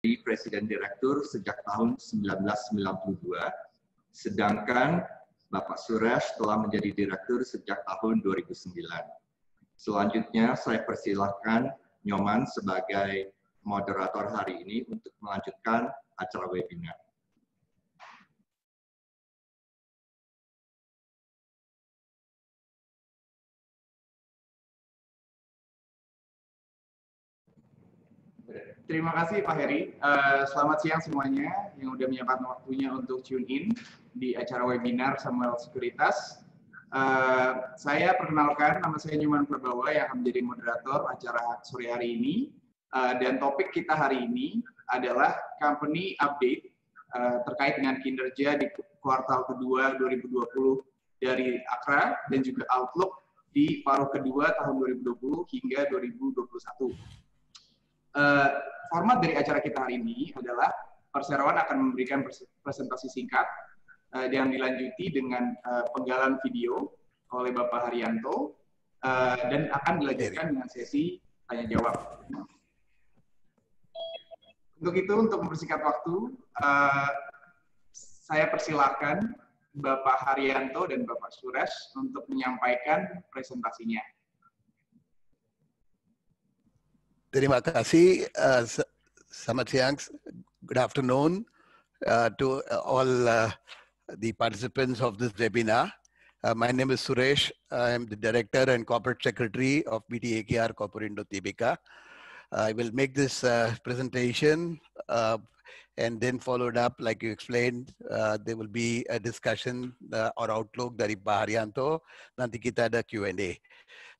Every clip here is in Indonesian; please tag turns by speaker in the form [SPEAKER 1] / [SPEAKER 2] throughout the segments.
[SPEAKER 1] Presiden Direktur sejak tahun 1992, sedangkan Bapak Suresh telah menjadi Direktur sejak tahun 2009. Selanjutnya saya persilahkan Nyoman sebagai moderator hari ini untuk melanjutkan acara webinar.
[SPEAKER 2] Terima kasih Pak Heri. Uh, selamat siang semuanya yang sudah menyempatkan waktunya untuk tune in di acara webinar Samuel Sekuritas. Uh, saya perkenalkan, nama saya Nyuman Prabawa yang akan menjadi moderator acara sore hari ini. Uh, dan topik kita hari ini adalah company update uh, terkait dengan kinerja di kuartal kedua 2020 dari Akra dan juga outlook di paruh kedua tahun 2020 hingga 2021. Uh, format dari acara kita hari ini adalah perseroan akan memberikan presentasi singkat uh, yang dilanjuti dengan uh, penggalan video oleh Bapak Haryanto dan akan dilanjutkan dengan sesi tanya jawab. Untuk itu, untuk mempersingkat waktu, saya persilahkan Bapak Haryanto dan Bapak Suresh untuk menyampaikan presentasinya.
[SPEAKER 3] Terima kasih. Uh. Good afternoon uh, to all uh, the participants of this webinar. Uh, my name is Suresh. I am the Director and Corporate Secretary of BTAKR Corporate Indo Tibika. I will make this uh, presentation uh, and then followed up, like you explained, uh, there will be a discussion or outlook dari Pak Haryanto. Nanti kita ada Q&A.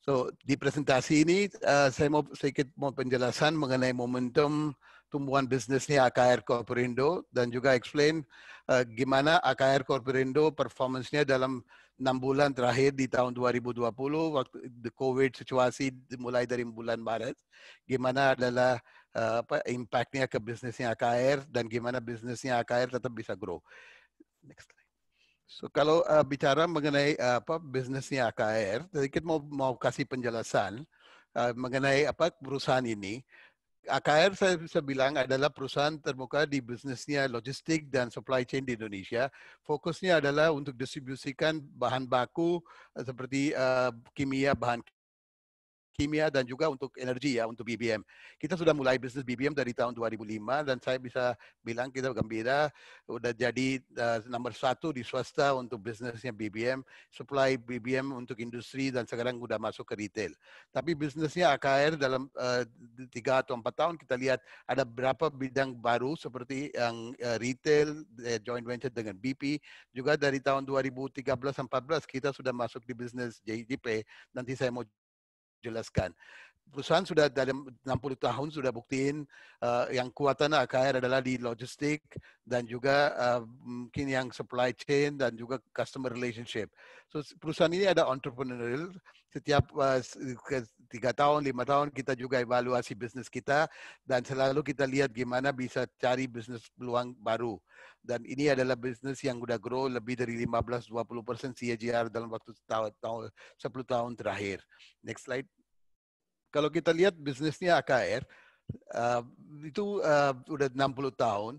[SPEAKER 3] So di presentasi ini uh, saya mau sedikit mau penjelasan mengenai momentum tumbuhan bisnisnya AKR Corporindo dan juga explain uh, gimana AKR Corporindo performance-nya dalam enam bulan terakhir di tahun 2020 waktu the COVID situasi mulai dari bulan Maret gimana adalah uh, apa impactnya ke bisnisnya AKR dan gimana bisnisnya AKR tetap bisa grow. Next. So kalau uh, bicara mengenai uh, apa bisnisnya AKR, sedikit mau mau kasih penjelasan uh, mengenai apa perusahaan ini. AKR saya bisa bilang adalah perusahaan terbuka di bisnisnya logistik dan supply chain di Indonesia. Fokusnya adalah untuk distribusikan bahan baku seperti uh, kimia, bahan kimia dan juga untuk energi ya untuk BBM. Kita sudah mulai bisnis BBM dari tahun 2005 dan saya bisa bilang kita gembira udah jadi uh, nomor satu di swasta untuk bisnisnya BBM, supply BBM untuk industri dan sekarang udah masuk ke retail. Tapi bisnisnya AKR dalam uh, tiga atau empat tahun kita lihat ada berapa bidang baru seperti yang uh, retail, uh, joint venture dengan BP, juga dari tahun 2013-14 kita sudah masuk di bisnis JDP. Nanti saya mau jelaskan. Perusahaan sudah dalam 60 tahun sudah buktiin uh, yang kuatan AKR adalah di logistik dan juga uh, mungkin yang supply chain dan juga customer relationship. So perusahaan ini ada entrepreneurial. Setiap uh, tiga tahun, lima tahun kita juga evaluasi bisnis kita dan selalu kita lihat gimana bisa cari bisnis peluang baru. Dan ini adalah bisnis yang udah grow lebih dari 15-20% CAGR dalam waktu tahun, tahun 10 tahun terakhir. Next slide kalau kita lihat bisnisnya AKR, uh, itu uh, udah 60 tahun.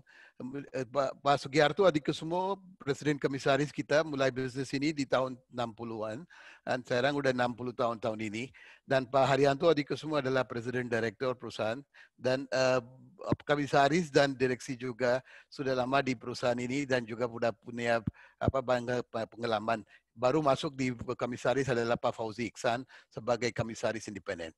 [SPEAKER 3] Eh, Pak Sugiarto Adikusumo, Presiden Komisaris kita mulai bisnis ini di tahun 60-an. Dan sekarang udah 60 tahun tahun ini. Dan Pak Haryanto Adikusumo adalah Presiden Direktur perusahaan. Dan uh, komisaris dan direksi juga sudah lama di perusahaan ini dan juga sudah punya apa bangga pengalaman. Baru masuk di komisaris adalah Pak Fauzi Iksan sebagai komisaris independen.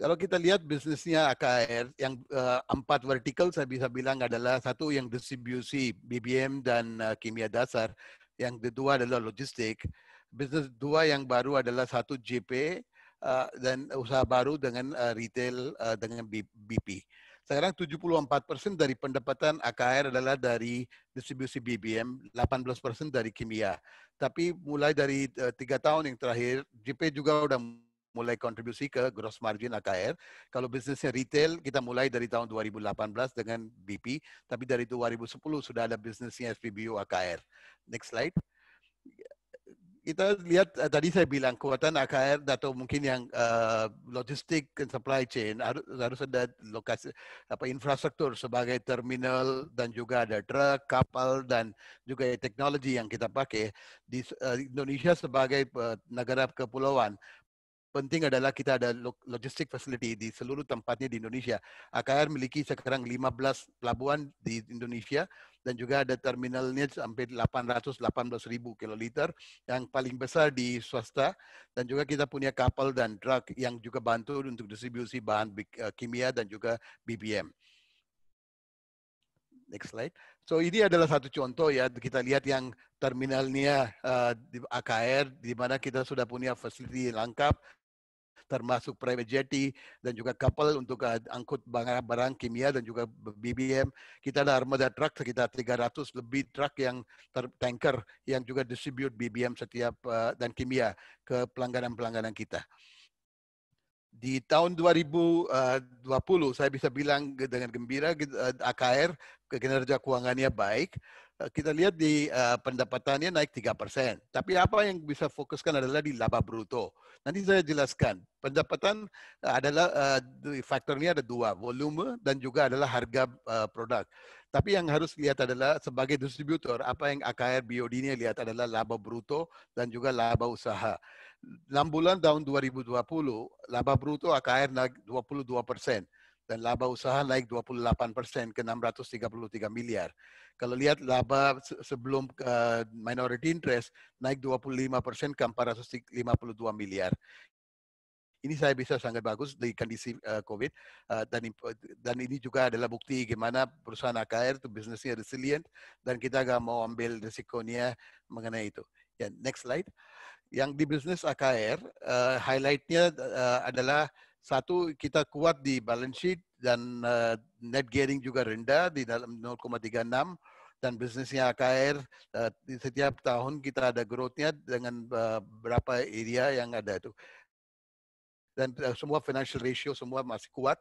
[SPEAKER 3] Kalau kita lihat bisnisnya AKR, yang uh, empat vertikal saya bisa bilang adalah satu yang distribusi BBM dan uh, kimia dasar, yang kedua adalah logistik, bisnis dua yang baru adalah satu JP uh, dan usaha baru dengan uh, retail uh, dengan BP. Sekarang 74% dari pendapatan AKR adalah dari distribusi BBM, 18% dari kimia. Tapi mulai dari tiga tahun yang terakhir, JP juga udah mulai kontribusi ke gross margin AKR. Kalau bisnisnya retail, kita mulai dari tahun 2018 dengan BP, tapi dari 2010 sudah ada bisnisnya SPBU AKR. Next slide. Kita lihat uh, tadi saya bilang kekuatan AKR atau mungkin yang uh, logistik dan supply chain harus, harus ada lokasi apa infrastruktur sebagai terminal dan juga ada truk, kapal dan juga teknologi yang kita pakai di uh, Indonesia sebagai uh, negara kepulauan penting adalah kita ada logistik facility di seluruh tempatnya di Indonesia. AKR memiliki sekarang 15 pelabuhan di Indonesia dan juga ada terminalnya sampai 818 ribu kiloliter yang paling besar di swasta dan juga kita punya kapal dan truk yang juga bantu untuk distribusi bahan eh, kimia dan juga BBM. Next slide. So ini adalah satu contoh ya kita lihat yang terminalnya uh, di AKR di mana kita sudah punya facility lengkap termasuk private jetty dan juga kapal untuk uh, angkut barang-barang kimia dan juga BBM. Kita ada armada truk sekitar 300 lebih truk yang ter tanker yang juga distribute BBM setiap uh, dan kimia ke pelanggan-pelanggan kita. Di tahun 2020 saya bisa bilang dengan gembira AKR kinerja keuangannya baik Eh, kita lihat di uh, pendapatannya naik 3%. Tapi apa yang bisa fokuskan adalah di laba bruto. Nanti saya jelaskan. Pendapatan uh, adalah uh, faktornya ada dua, volume dan juga adalah harga uh, produk. Tapi yang harus lihat adalah sebagai distributor, apa yang AKR BOD ini lihat adalah laba bruto dan juga laba usaha. 6 bulan tahun 2020, laba bruto AKR naik 22 persen dan laba usaha naik 28 persen ke 633 miliar. Kalau lihat laba sebelum uh, minority interest naik 25 persen ke 452 miliar. Ini saya bisa sangat bagus di kondisi uh, COVID uh, dan dan ini juga adalah bukti gimana perusahaan AKR itu bisnisnya resilient dan kita gak mau ambil risikonya mengenai itu. Ya, next slide. Yang di bisnis AKR uh, highlightnya uh, adalah satu kita kuat di balance sheet dan uh, net gearing juga rendah di dalam 0,36 dan bisnisnya AKR uh, di setiap tahun kita ada growth-nya dengan uh, berapa area yang ada itu. Dan semua financial ratio semua masih kuat.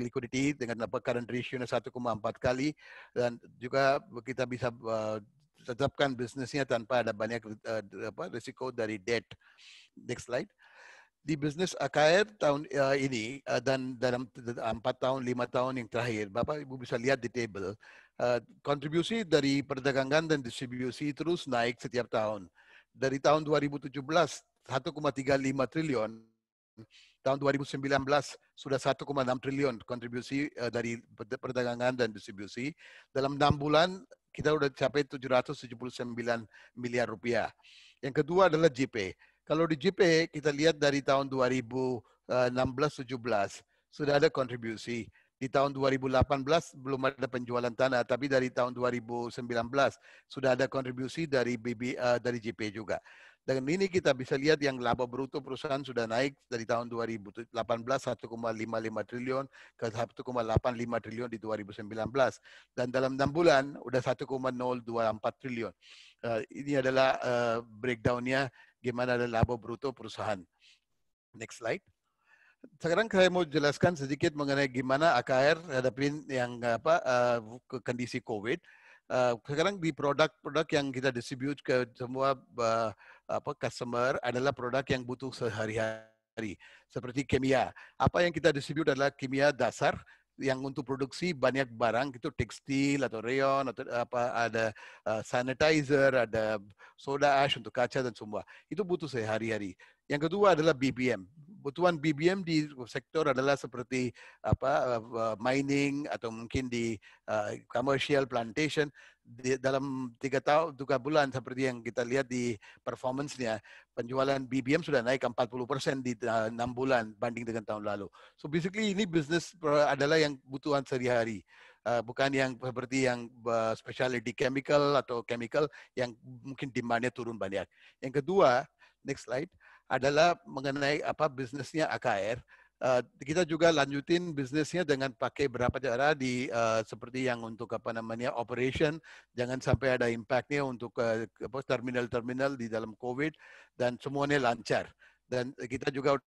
[SPEAKER 3] Liquidity dengan apa current ratio 1,4 kali dan juga kita bisa tetapkan bisnisnya tanpa ada banyak apa risiko dari debt. Next slide di bisnis AKR tahun uh, ini uh, dan dalam empat tahun lima tahun yang terakhir, bapak ibu bisa lihat di table uh, kontribusi dari perdagangan dan distribusi terus naik setiap tahun. Dari tahun 2017 1,35 triliun, tahun 2019 sudah 1,6 triliun kontribusi uh, dari perdagangan dan distribusi. Dalam enam bulan kita sudah capai 779 miliar rupiah. Yang kedua adalah JP. Kalau di JP kita lihat dari tahun 2016-17 sudah ada kontribusi. Di tahun 2018 belum ada penjualan tanah, tapi dari tahun 2019 sudah ada kontribusi dari BB uh, eh, dari JP juga. Dan ini kita bisa lihat yang laba bruto perusahaan sudah naik dari tahun 2018 1,55 triliun ke 1,85 triliun di 2019. Dan dalam enam bulan udah 1,024 triliun. Uh, ini adalah uh, breakdownnya gimana ada laba bruto perusahaan. Next slide. Sekarang saya mau jelaskan sedikit mengenai gimana AKR hadapin yang apa uh, kondisi COVID. Uh, sekarang di produk-produk yang kita distribute ke semua uh, apa customer adalah produk yang butuh sehari-hari seperti kimia. Apa yang kita distribute adalah kimia dasar yang untuk produksi banyak barang itu tekstil atau rayon atau apa ada uh, sanitizer, ada soda ash untuk kaca dan semua. Itu butuh sehari-hari. Yang kedua adalah BBM. Kebutuhan BBM di sektor adalah seperti apa uh, mining atau mungkin di uh, commercial plantation di dalam tiga tahun tiga bulan seperti yang kita lihat di performance-nya penjualan BBM sudah naik 40% di enam bulan banding dengan tahun lalu. So basically ini bisnis adalah yang kebutuhan sehari-hari. Bukan yang seperti yang uh, specialty chemical atau chemical yang mungkin demandnya turun banyak. Yang kedua, next slide adalah mengenai apa bisnisnya AKR. Uh, kita juga lanjutin bisnisnya dengan pakai berapa cara di uh, seperti yang untuk apa namanya operation jangan sampai ada impactnya untuk uh, terminal-terminal di dalam COVID dan semuanya lancar dan kita juga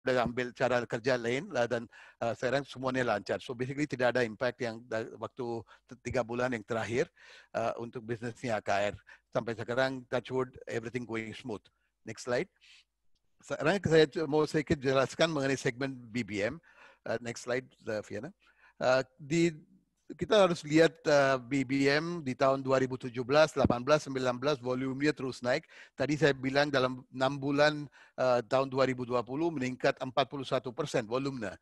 [SPEAKER 3] udah ambil cara kerja lain lah dan uh, sekarang semuanya lancar. So basically tidak ada impact yang waktu tiga bulan yang terakhir uh, untuk bisnisnya AKR. Sampai sekarang touch wood everything going smooth. Next slide. Sekarang saya mau sedikit jelaskan mengenai segmen BBM. Uh, next slide, uh, Fiona. Uh, di kita harus lihat uh, BBM di tahun 2017, 18, 19 volumenya terus naik. Tadi saya bilang dalam enam bulan uh, tahun 2020 meningkat 41 persen volumenya.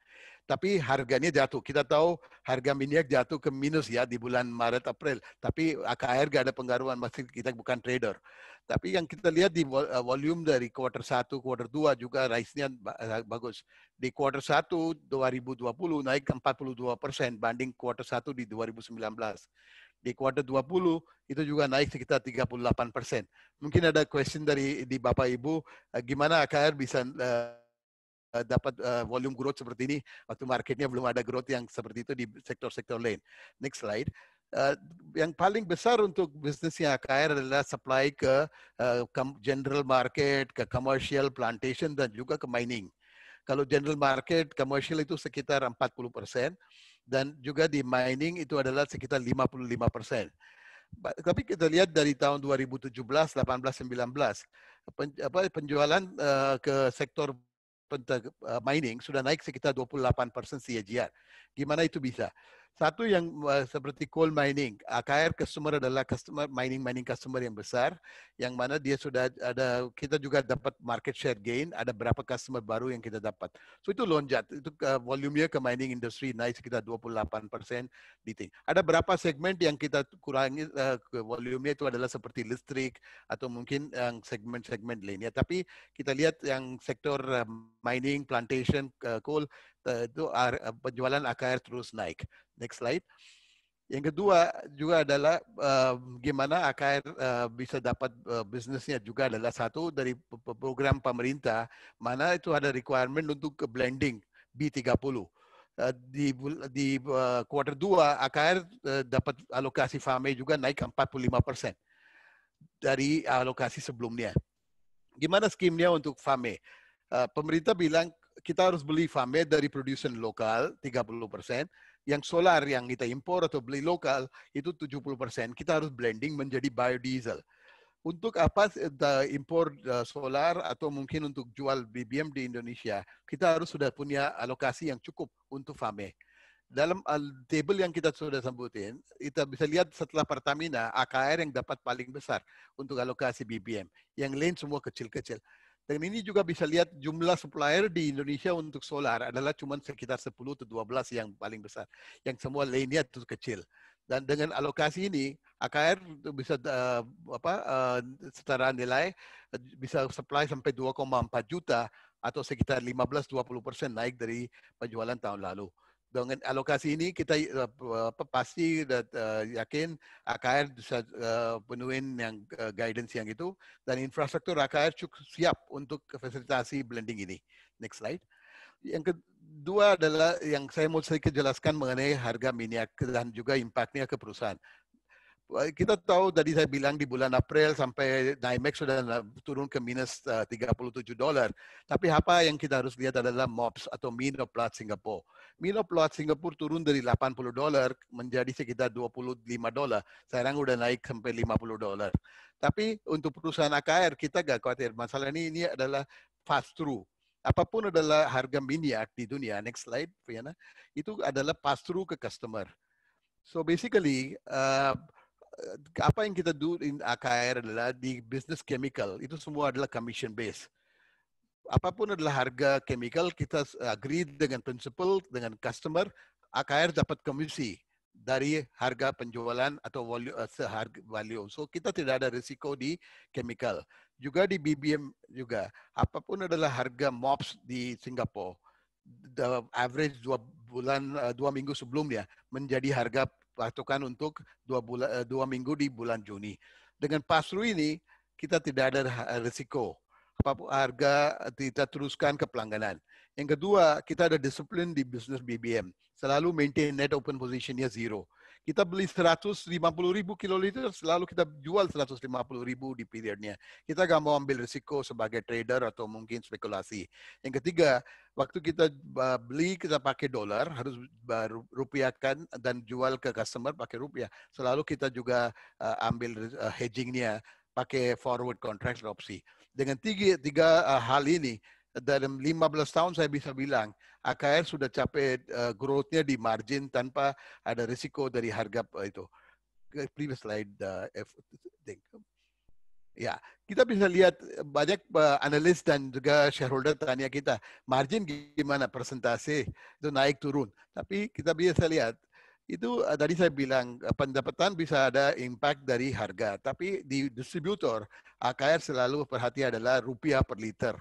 [SPEAKER 3] Tapi harganya jatuh. Kita tahu harga minyak jatuh ke minus ya di bulan Maret April. Tapi AKR gak ada pengaruhan masih kita bukan trader. Tapi yang kita lihat di uh, volume dari quarter 1, quarter 2 juga rise-nya uh, bagus. Di quarter 1 2020 naik 42 persen banding quarter 1 di 2019. Di quarter 20 itu juga naik sekitar 38 persen. Mungkin ada question dari di Bapak Ibu, uh, gimana AKR bisa uh, dapat uh, volume growth seperti ini waktu marketnya belum ada growth yang seperti itu di sektor-sektor lain. Next slide uh, yang paling besar untuk bisnisnya KR adalah supply ke uh, general market, ke commercial, plantation, dan juga ke mining. Kalau general market, commercial itu sekitar 40 persen, dan juga di mining itu adalah sekitar 55 persen. Tapi kita lihat dari tahun 2017, 18, 19, penjualan uh, ke sektor mining sudah naik sekitar 28 persen CAGR. Gimana itu bisa? Satu yang uh, seperti coal mining, AKR customer adalah customer mining mining customer yang besar, yang mana dia sudah ada kita juga dapat market share gain, ada berapa customer baru yang kita dapat. So itu lonjat, itu uh, volumenya ke mining industry naik sekitar 28 persen di ting. Ada berapa segmen yang kita kurangi uh, ke volumenya itu adalah seperti listrik atau mungkin yang segmen-segmen lainnya. Tapi kita lihat yang sektor uh, mining, plantation, coal itu penjualan AKR terus naik. Next slide. Yang kedua juga adalah uh, gimana AKR uh, bisa dapat uh, bisnisnya juga adalah satu dari program pemerintah mana itu ada requirement untuk blending B30. Uh, di di uh, quarter 2 AKR uh, dapat alokasi FAME juga naik 45% dari alokasi sebelumnya. Gimana skimnya untuk FAME? Uh, pemerintah bilang kita harus beli FAME dari produsen lokal 30%, yang solar yang kita impor atau beli lokal itu 70%. Kita harus blending menjadi biodiesel. Untuk apa impor uh, solar atau mungkin untuk jual BBM di Indonesia, kita harus sudah punya alokasi yang cukup untuk FAME. Dalam table yang kita sudah sebutin, kita bisa lihat setelah Pertamina, AKR yang dapat paling besar untuk alokasi BBM. Yang lain semua kecil-kecil. Dan ini juga bisa lihat jumlah supplier di Indonesia untuk solar adalah cuma sekitar 10 atau 12 yang paling besar. Yang semua lainnya itu kecil. Dan dengan alokasi ini, AKR bisa uh, apa uh, secara nilai bisa supply sampai 2,4 juta atau sekitar 15-20 persen naik dari penjualan tahun lalu dengan alokasi ini kita uh, pasti uh, yakin AKR bisa uh, penuhin yang uh, guidance yang itu dan infrastruktur AKR cukup siap untuk fasilitasi blending ini. Next slide. Yang kedua adalah yang saya mau sedikit jelaskan mengenai harga minyak dan juga impactnya ke perusahaan kita tahu tadi saya bilang di bulan April sampai NYMEX sudah turun ke minus uh, 37 dolar. Tapi apa yang kita harus lihat adalah MOPS atau Mean of Plot Singapore. Mean of Plot Singapore turun dari 80 dolar menjadi sekitar 25 dolar. Sekarang udah naik sampai 50 dolar. Tapi untuk perusahaan AKR kita gak khawatir. Masalah ini ini adalah fast through. Apa pun adalah harga minyak di dunia, next slide, Fiona, itu adalah pass through ke customer. So basically, uh, apa yang kita do in AKR adalah di business chemical itu semua adalah commission based. Apa pun adalah harga chemical kita agree dengan principal dengan customer AKR dapat komisi dari harga penjualan atau value, uh, seharga value. So kita tidak ada risiko di chemical. Juga di BBM juga apa pun adalah harga MOPS di Singapura the average dua bulan uh, dua minggu sebelumnya menjadi harga patokan untuk dua, bulan, eh, dua minggu di bulan Juni. Dengan pasru ini, kita tidak ada risiko. Apa pun harga kita teruskan ke pelangganan. Yang kedua, kita ada disiplin di bisnis BBM. Selalu maintain net open positionnya zero. Kita beli 150 ribu kiloliter, selalu kita jual 150 ribu di periodnya. Kita nggak mau ambil risiko sebagai trader atau mungkin spekulasi. Yang ketiga, waktu kita beli kita pakai dolar, harus rupiahkan dan jual ke customer pakai rupiah. Selalu kita juga uh, ambil uh, hedgingnya pakai forward contract opsi. Dengan tiga, tiga uh, hal ini, dalam 15 tahun saya bisa bilang AKR sudah capai uh, growth-nya di margin tanpa ada risiko dari harga uh, itu. Previous slide, uh, F. Ya, kita bisa lihat banyak uh, analis dan juga shareholder tanya kita, margin gimana persentase itu naik turun. Tapi kita bisa lihat itu tadi saya bilang pendapatan bisa ada impact dari harga, tapi di distributor AKR selalu perhatian adalah rupiah per liter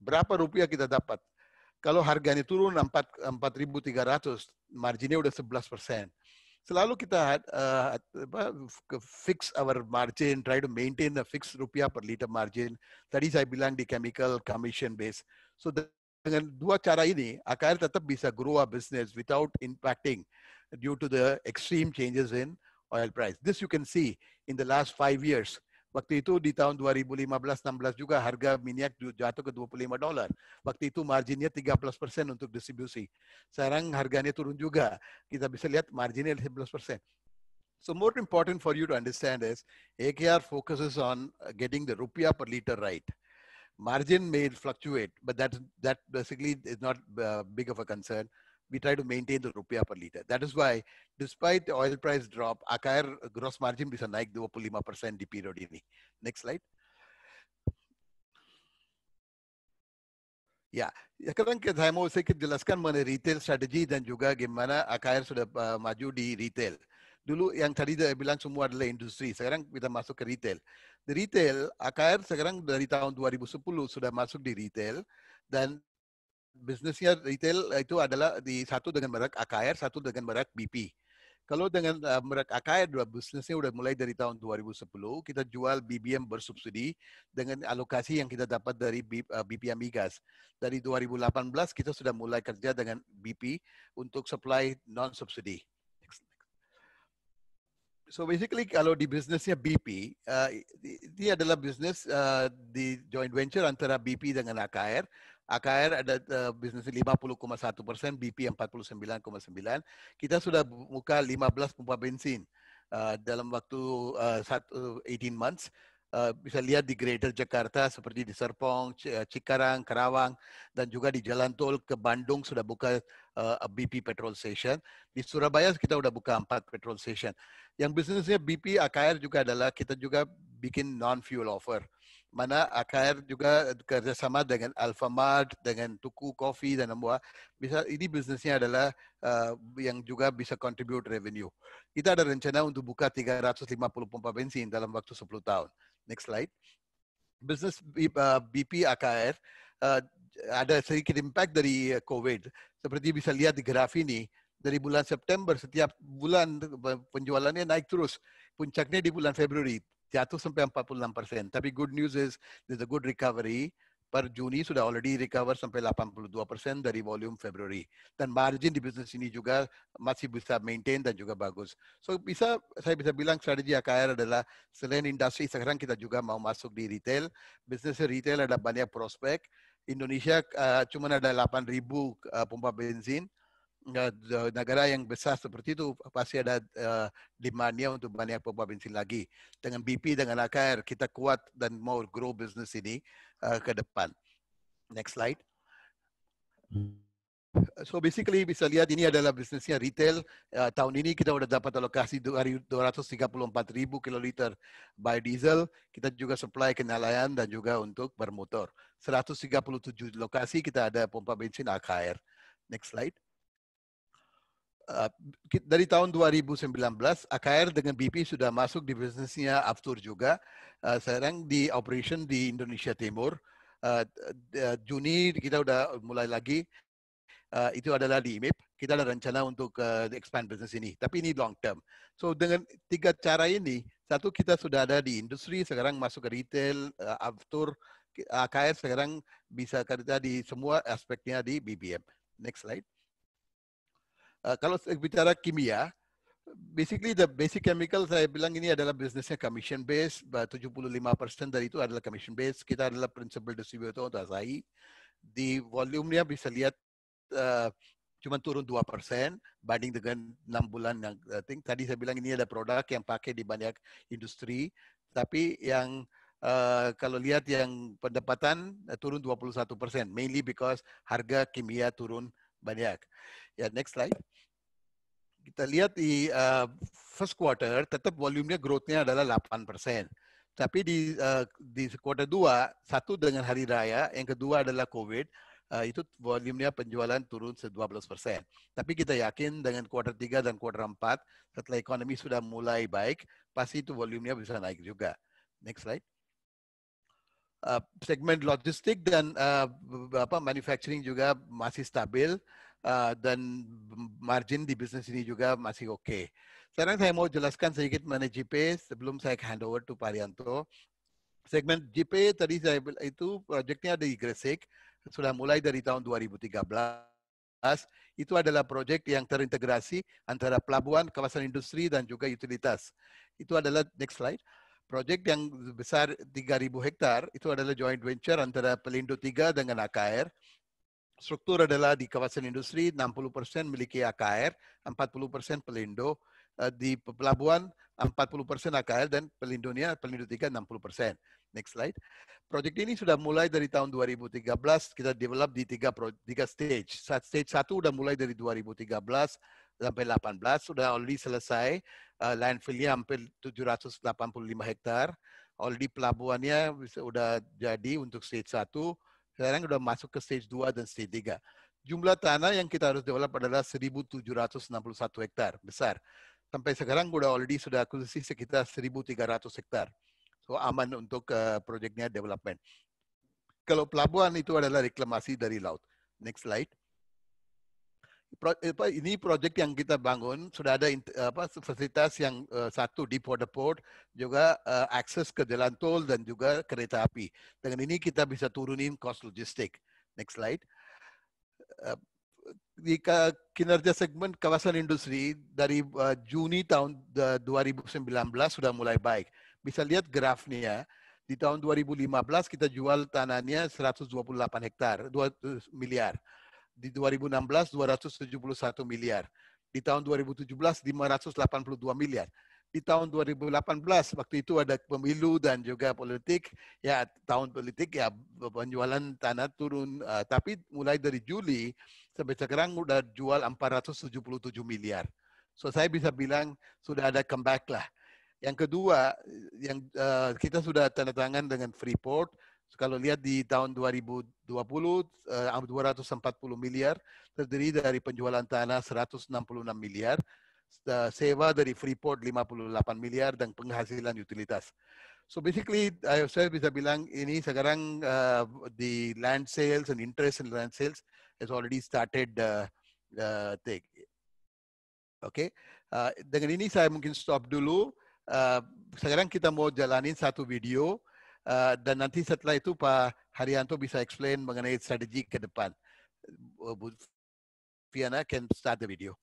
[SPEAKER 3] berapa rupiah kita dapat. Kalau harganya turun 4.300, marginnya udah 11 persen. Selalu kita uh, fix our margin, try to maintain a fixed rupiah per liter margin. Tadi saya bilang di chemical commission base. So dengan dua cara ini, AKR tetap bisa grow a business without impacting due to the extreme changes in oil price. This you can see in the last five years. Waktu itu di tahun 2015-16 juga harga minyak jatuh ke 25 dolar. Waktu itu marginnya 13 persen untuk distribusi. Sekarang harganya turun juga. Kita bisa lihat marginnya 11 persen. So more important for you to understand is AKR focuses on getting the rupiah per liter right. Margin may fluctuate, but that that basically is not uh, big of a concern we try to maintain the rupiah per liter. That is why, despite the oil price drop, AKR gross margin bisa naik 25% di period ini. Next slide. Ya, sekarang saya mau sedikit jelaskan mengenai retail strategy dan juga gimana AKR sudah uh, maju di retail. Dulu yang tadi saya bilang semua adalah industri, sekarang kita masuk ke retail. Di retail, AKR sekarang dari tahun 2010 sudah masuk di retail dan bisnisnya retail itu adalah di satu dengan merek AKR, satu dengan merek BP. Kalau dengan uh, merek AKR, dua bisnisnya udah mulai dari tahun 2010, kita jual BBM bersubsidi dengan alokasi yang kita dapat dari uh, BP Amigas. Dari 2018 kita sudah mulai kerja dengan BP untuk supply non-subsidi. So basically kalau di bisnisnya BP, uh, ini adalah bisnis uh, di joint venture antara BP dengan AKR AKR ada uh, bisnis 50,1 persen, BP 49,9. Kita sudah buka 15 pompa bensin uh, dalam waktu uh, satu, 18 months. Uh, bisa lihat di Greater Jakarta seperti di Serpong, Cikarang, Karawang, dan juga di jalan tol ke Bandung sudah buka uh, BP petrol station. Di Surabaya kita sudah buka empat petrol station. Yang bisnisnya BP, AKR juga adalah kita juga bikin non-fuel offer mana AKR juga kerjasama dengan Alfamart, dengan Tuku Coffee dan Amwa. Bisa ini bisnisnya adalah uh, yang juga bisa contribute revenue. Kita ada rencana untuk buka 350 pompa bensin dalam waktu 10 tahun. Next slide. Bisnis BP AKR uh, ada sedikit impact dari COVID. Seperti bisa lihat di graf ini, dari bulan September setiap bulan penjualannya naik terus. Puncaknya di bulan Februari jatuh sampai 46 persen. Tapi good news is there's a good recovery. Per Juni sudah already recover sampai 82 persen dari volume Februari. Dan margin di bisnis ini juga masih bisa maintain dan juga bagus. So bisa saya bisa bilang strategi AKR adalah selain industri sekarang kita juga mau masuk di retail. Bisnis retail ada banyak prospek. Indonesia uh, cuma ada 8.000 uh, pompa bensin negara yang besar seperti itu pasti ada uh, demandnya untuk banyak pompa bensin lagi. Dengan BP, dengan AKR, kita kuat dan mau grow business ini uh, ke depan. Next slide. So basically bisa lihat ini adalah bisnisnya retail. Uh, tahun ini kita sudah dapat alokasi 234 ribu kiloliter biodiesel. Kita juga supply ke nelayan dan juga untuk bermotor. 137 lokasi kita ada pompa bensin AKR. Next slide. Uh, dari tahun 2019 AKR dengan BP sudah masuk di bisnisnya Aftur juga. Uh, sekarang di operation di Indonesia Timur. Uh, Juni kita udah mulai lagi. Uh, itu adalah di IMIP. Kita ada rencana untuk uh, expand bisnis ini. Tapi ini long term. So dengan tiga cara ini, satu kita sudah ada di industri, sekarang masuk ke retail, uh, Aftur, AKR sekarang bisa kerja di semua aspeknya di BBM. Next slide. Uh, kalau bicara kimia, basically the basic chemical saya bilang ini adalah bisnisnya commission based, 75% dari itu adalah commission based. Kita adalah principal distributor untuk Asahi. Di volumenya bisa lihat uh, cuma turun 2% banding dengan 6 bulan yang I think tadi saya bilang ini ada produk yang pakai di banyak industri, tapi yang uh, kalau lihat yang pendapatan uh, turun 21%, mainly because harga kimia turun banyak. Ya, next slide. Kita lihat di uh, first quarter, tetap volumenya growth-nya adalah 8%. Tapi di uh, di quarter 2, satu dengan hari raya, yang kedua adalah COVID, uh, itu volumenya penjualan turun 12%. Tapi kita yakin dengan quarter 3 dan quarter 4, setelah ekonomi sudah mulai baik, pasti itu volumenya bisa naik juga. Next slide. Uh, segmen logistik dan uh, apa manufacturing juga masih stabil uh, dan margin di bisnis ini juga masih oke. Okay. Sekarang saya mau jelaskan sedikit mengenai GP sebelum saya hand over to Parianto. Segmen GP tadi saya itu proyeknya di Gresik sudah mulai dari tahun 2013. Itu adalah proyek yang terintegrasi antara pelabuhan, kawasan industri, dan juga utilitas. Itu adalah next slide. Proyek yang besar 3.000 hektar itu adalah joint venture antara Pelindo 3 dengan AKR struktur adalah di kawasan industri 60% miliki AKR, 40% Pelindo, eh, di pelabuhan 40% AKR dan Pelindonya Pelindo 3 60%. Next slide. Project ini sudah mulai dari tahun 2013, kita develop di tiga, tiga stage. Stage satu sudah mulai dari 2013 sampai 18, sudah already selesai. Uh, landfillnya hampir 785 hektar. Already pelabuhannya sudah jadi untuk stage satu sekarang sudah masuk ke stage 2 dan stage 3. Jumlah tanah yang kita harus develop adalah 1.761 hektar, besar. Sampai sekarang sudah already sudah akuisisi sekitar 1.300 hektar. So aman untuk uh, proyeknya development. Kalau pelabuhan itu adalah reklamasi dari laut. Next slide ini proyek yang kita bangun sudah ada apa, fasilitas yang uh, satu di port port juga uh, akses ke jalan tol dan juga kereta api. Dengan ini kita bisa turunin cost logistik. Next slide. Uh, di kinerja segmen kawasan industri dari Juni tahun uh, 2019 sudah mulai baik. Bisa lihat grafnya di tahun 2015 kita jual tanahnya 128 hektar, 2 miliar di 2016 271 miliar. Di tahun 2017 582 miliar. Di tahun 2018 waktu itu ada pemilu dan juga politik, ya tahun politik ya penjualan tanah turun. Uh, tapi mulai dari Juli sampai sekarang udah jual 477 miliar. So saya bisa bilang sudah ada comeback lah. Yang kedua, yang uh, kita sudah tanda tangan dengan Freeport, kalau lihat di tahun 2020, uh, 240 miliar, terdiri dari penjualan tanah 166 miliar, uh, sewa dari Freeport 58 miliar, dan penghasilan utilitas. So basically, uh, saya bisa bilang ini sekarang uh, the land sales and interest in land sales has already started uh, uh, take. Okay? uh, dengan ini saya mungkin stop dulu. Uh, sekarang kita mau jalanin satu video Uh, dan nanti setelah itu Pak Haryanto bisa explain mengenai strategi ke depan. Bu Fiana can start the video.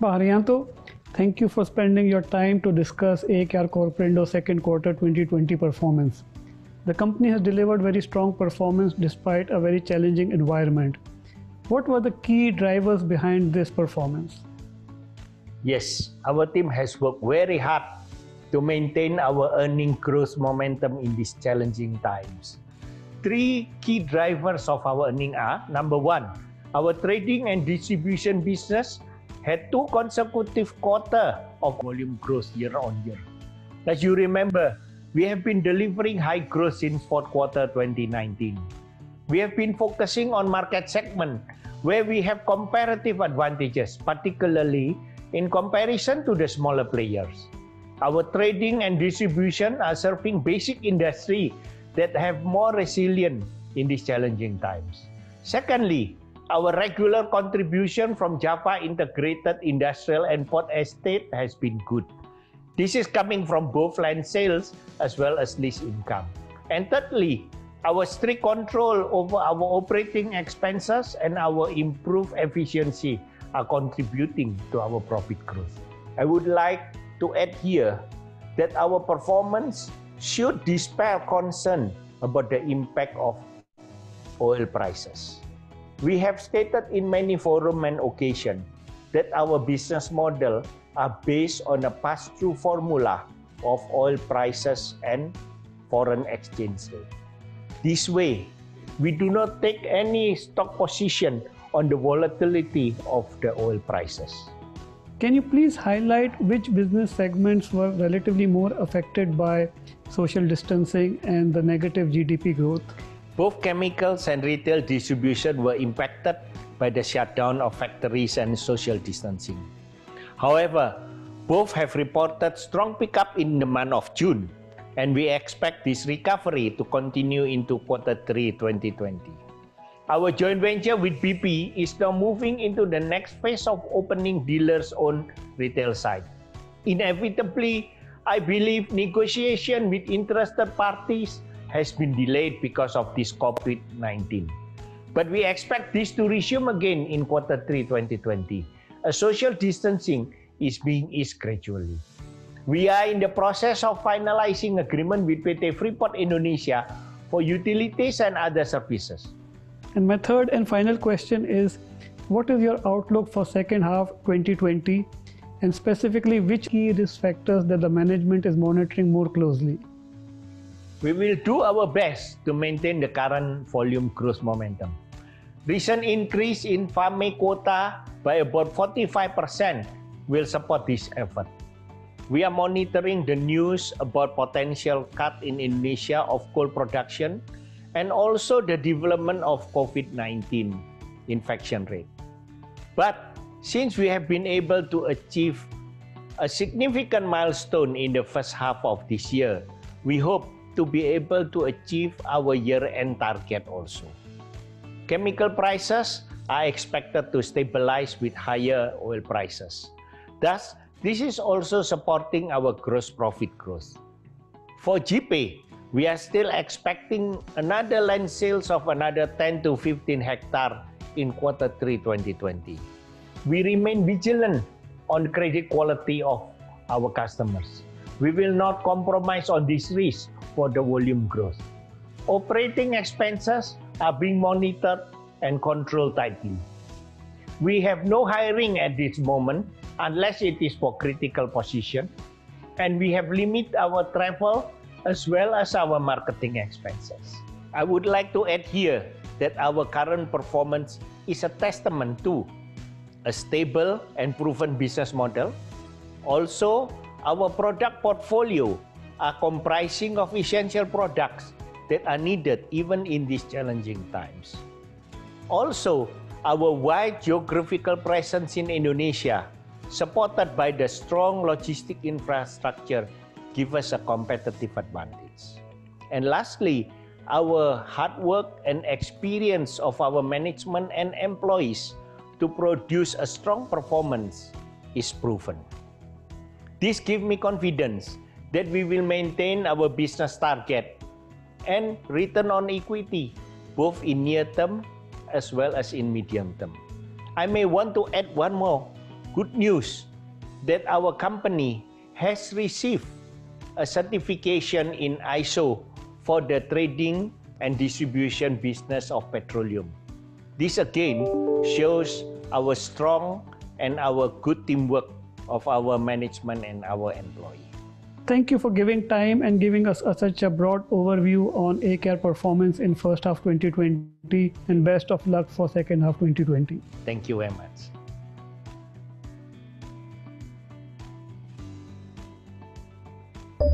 [SPEAKER 4] Pak Haryanto, thank you for spending your time to discuss AKR Corporando second quarter 2020 performance. The company has delivered very strong performance despite a very challenging environment. What were the key drivers behind this performance?
[SPEAKER 5] Yes, our team has worked very hard to maintain our earning growth momentum in these challenging times. Three key drivers of our earning are number one, our trading and distribution business had two consecutive quarter of volume growth year on year. As you remember, we have been delivering high growth in fourth quarter 2019. We have been focusing on market segment where we have comparative advantages, particularly in comparison to the smaller players. Our trading and distribution are serving basic industry that have more resilient in these challenging times. Secondly, our regular contribution from Java Integrated Industrial and Port Estate has been good.
[SPEAKER 6] This is coming from both land sales as well as lease income. And thirdly, our strict control over our operating expenses and our improved efficiency are contributing to our profit growth. I would like to add here that our performance should dispel concern about the impact of oil prices. We have stated in many forums and occasions that our business model are based on a pass-through formula of oil prices and foreign exchange rate. This way, we do not take any stock position on the volatility of the oil prices.
[SPEAKER 4] Can you please highlight which business segments were relatively more affected by social distancing and the negative GDP growth?
[SPEAKER 6] Both chemicals and retail distribution were impacted by the shutdown of factories and social distancing. However, both have reported strong pickup in the month of June, and we expect this recovery to continue into quarter 3 2020. Our joint venture with BP is now moving into the next phase of opening dealers on retail side. Inevitably, I believe negotiation with interested parties has been delayed because of this COVID-19. But we expect this to resume again in quarter 3 2020. A social distancing is being eased gradually. We are in the process of finalizing agreement with PT Freeport Indonesia for utilities and other services.
[SPEAKER 4] And my third and final question is what is your outlook for second half 2020 and specifically which key risk factors that the management is monitoring more closely?
[SPEAKER 6] We will do our best to maintain the current volume growth momentum. Recent increase in farming quota by about 45% will support this effort. We are monitoring the news about potential cut in Indonesia of coal production and also the development of COVID-19 infection rate. But since we have been able to achieve a significant milestone in the first half of this year, we hope to be able to achieve our year-end target also. Chemical prices are expected to stabilize with higher oil prices. Thus, this is also supporting our gross profit growth. For GP, we are still expecting another land sales of another 10 to 15 hectare in quarter 3 2020. We remain vigilant on credit quality of our customers. We will not compromise on this risk for the volume growth. Operating expenses are being monitored and controlled tightly. We have no hiring at this moment unless it is for critical position and we have limit our travel as well as our marketing expenses. I would like to add here that our current performance is a testament to a stable and proven business model. Also, our product portfolio are comprising of essential products that are needed even in these challenging times. Also, our wide geographical presence in Indonesia, supported by the strong logistic infrastructure give us a competitive advantage. And lastly, our hard work and experience of our management and employees to produce a strong performance is proven. This gives me confidence that we will maintain our business target and return on equity both in near term as well as in medium term. I may want to add one more good news that our company has received a certification in ISO for the trading and distribution business of petroleum. This again shows our strong and our good teamwork of our management and our employee.
[SPEAKER 4] Thank you for giving time and giving us a, such a broad overview on A-Care performance in first half 2020 and best of luck for second half 2020.
[SPEAKER 6] Thank you very much.
[SPEAKER 3] Yeah,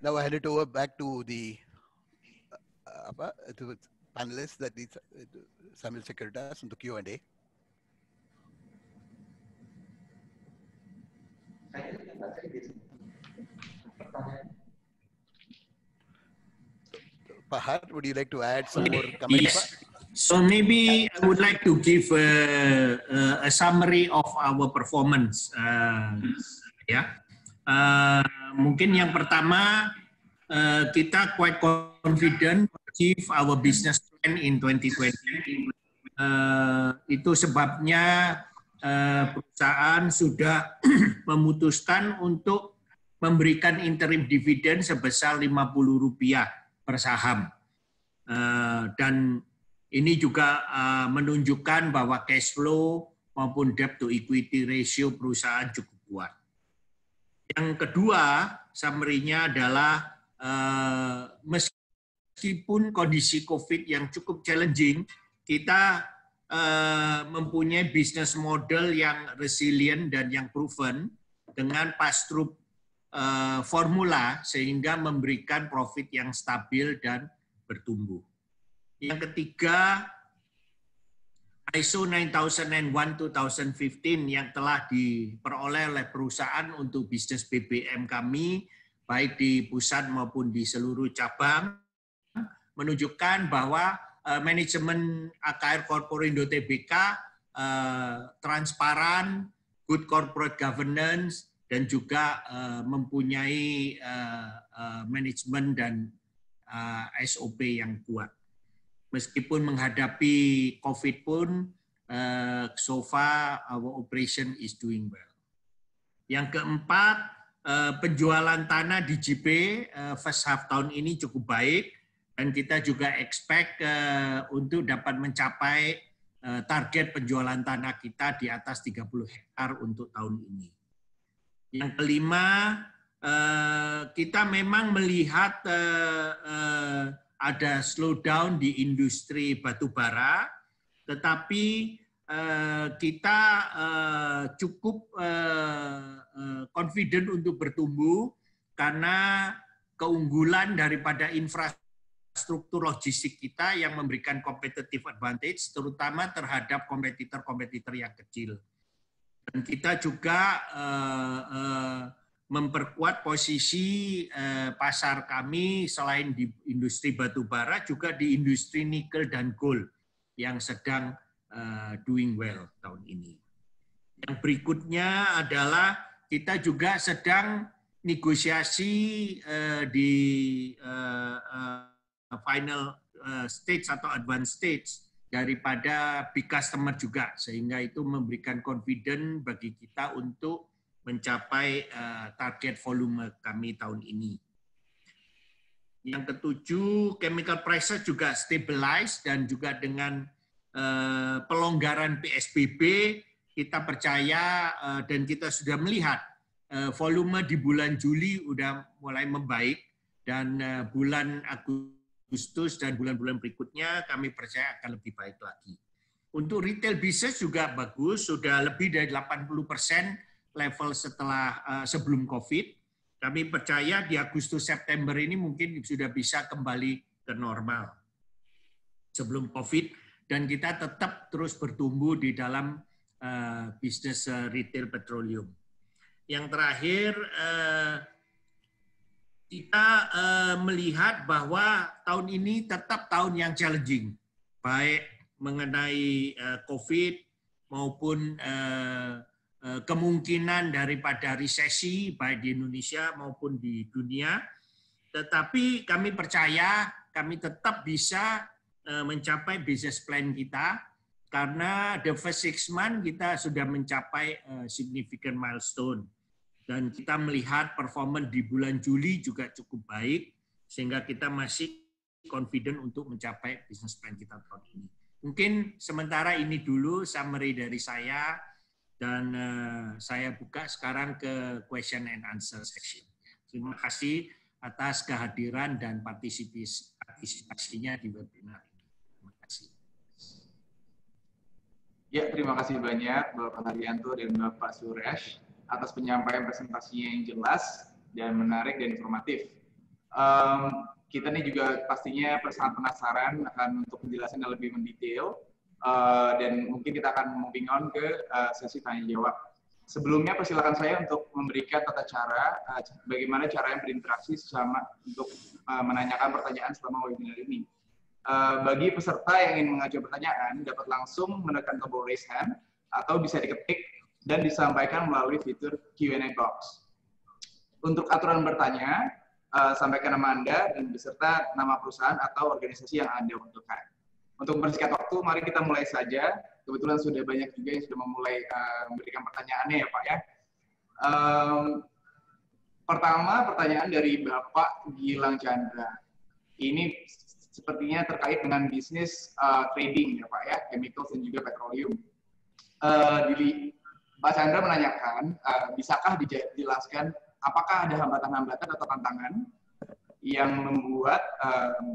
[SPEAKER 3] now I hand it over back to the uh, to panelists that the uh, Samuel Securitas the Q&A. Fahad, would you like to add some more comments?
[SPEAKER 6] Yes. So maybe I would like to give a, a, summary of our performance. Uh, ya, uh, mungkin yang pertama uh, kita quite confident achieve our business plan in 2020. Uh, itu sebabnya perusahaan sudah memutuskan untuk memberikan interim dividen sebesar 50 rupiah per saham. Uh, dan ini juga uh, menunjukkan bahwa cash flow maupun debt to equity ratio perusahaan cukup kuat. Yang kedua, summary-nya adalah meskipun kondisi COVID yang cukup challenging, kita uh, mempunyai business model yang resilient dan yang proven dengan pass-through uh, formula sehingga memberikan profit yang stabil dan bertumbuh. Yang ketiga, ISO 9001-2015 yang telah diperoleh oleh perusahaan untuk bisnis BBM kami, baik di pusat maupun di seluruh cabang, menunjukkan bahwa uh, manajemen AKR Corporindo TBK uh, transparan, good corporate governance, dan juga uh, mempunyai uh, uh, manajemen dan uh, SOP yang kuat meskipun menghadapi COVID pun, uh, so far our operation is doing well. Yang keempat, uh, penjualan tanah di JP uh, first half tahun ini cukup baik dan kita juga expect uh, untuk dapat mencapai uh, target penjualan tanah kita di atas 30 hektar untuk tahun ini. Yang kelima, uh, kita memang melihat uh, uh, ada slowdown di industri batu bara, tetapi uh, kita uh, cukup uh, uh, confident untuk bertumbuh karena keunggulan daripada infrastruktur logistik kita yang memberikan competitive advantage, terutama terhadap kompetitor-kompetitor yang kecil. Dan kita juga uh, uh, memperkuat posisi eh, pasar kami selain di industri batu bara juga di industri nikel dan gold yang sedang eh, doing well tahun ini. Yang berikutnya adalah kita juga sedang negosiasi eh, di eh, eh, final eh, stage atau advanced stage daripada big customer juga sehingga itu memberikan confident bagi kita untuk mencapai uh, target volume kami tahun ini. Yang ketujuh, chemical prices juga stabilize dan juga dengan uh, pelonggaran PSBB kita percaya uh, dan kita sudah melihat uh, volume di bulan Juli sudah mulai membaik dan uh, bulan Agustus dan bulan-bulan berikutnya kami percaya akan lebih baik lagi. Untuk retail business juga bagus, sudah lebih dari 80 persen level setelah uh, sebelum COVID. Kami percaya di Agustus September ini mungkin sudah bisa kembali ke normal sebelum COVID dan kita tetap terus bertumbuh di dalam uh, bisnis uh, retail petroleum. Yang terakhir kita uh, melihat bahwa tahun ini tetap tahun yang challenging, baik mengenai uh, COVID maupun uh, Eh, kemungkinan daripada resesi baik di Indonesia maupun di dunia. Tetapi kami percaya kami tetap bisa eh, mencapai business plan kita karena the first six month kita sudah mencapai eh, significant milestone dan kita melihat performa di bulan Juli juga cukup baik sehingga kita masih confident untuk mencapai business plan kita tahun ini. Mungkin sementara ini dulu summary dari saya dan uh, saya buka sekarang ke question and answer section. Terima kasih atas kehadiran dan partisipasinya di webinar ini. Terima kasih.
[SPEAKER 2] Ya, terima kasih banyak Bapak Haryanto dan Bapak Suresh atas penyampaian presentasinya yang jelas dan menarik dan informatif. Um, kita ini juga pastinya sangat penasaran akan untuk penjelasan yang lebih mendetail uh, dan mungkin kita akan moving on ke uh, sesi tanya jawab. Sebelumnya persilakan saya untuk memberikan tata cara uh, bagaimana yang berinteraksi sesama untuk uh, menanyakan pertanyaan selama webinar ini. Uh, bagi peserta yang ingin mengajukan pertanyaan dapat langsung menekan tombol raise hand atau bisa diketik dan disampaikan melalui fitur Q&A box. Untuk aturan bertanya, uh, sampaikan nama Anda dan beserta nama perusahaan atau organisasi yang Anda butuhkan. Untuk mempersingkat waktu, mari kita mulai saja kebetulan sudah banyak juga yang sudah memulai uh, memberikan pertanyaannya ya Pak ya. Um, pertama pertanyaan dari Bapak Gilang Chandra. Ini sepertinya terkait dengan bisnis uh, trading ya Pak ya, chemicals dan juga petroleum. Uh, Pak Chandra menanyakan, uh, bisakah dijelaskan apakah ada hambatan-hambatan atau tantangan yang membuat uh,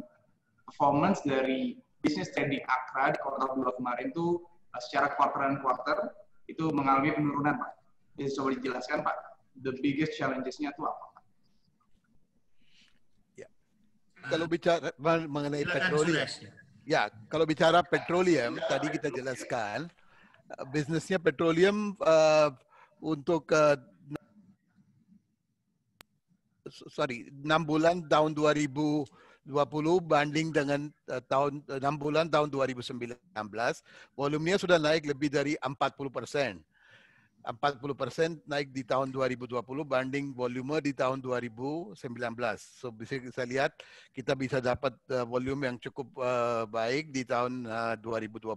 [SPEAKER 2] performance dari bisnis trading Akra di kuartal 2 kemarin itu Eh, secara quarter and quarter itu mengalami penurunan Pak. Jadi coba dijelaskan Pak, the biggest challenges-nya itu apa?
[SPEAKER 3] Ya. Kalau bicara mengenai petroleum, ya kalau bicara petroleum tadi kita jelaskan bisnisnya petroleum uh, untuk uh, sorry enam bulan tahun 2000 20 banding dengan uh, tahun 6 bulan tahun 2019, volumenya sudah naik lebih dari 40 persen. 40 persen naik di tahun 2020 banding volume di tahun 2019. So bisa kita lihat kita bisa dapat volume yang cukup baik di tahun uh, 2020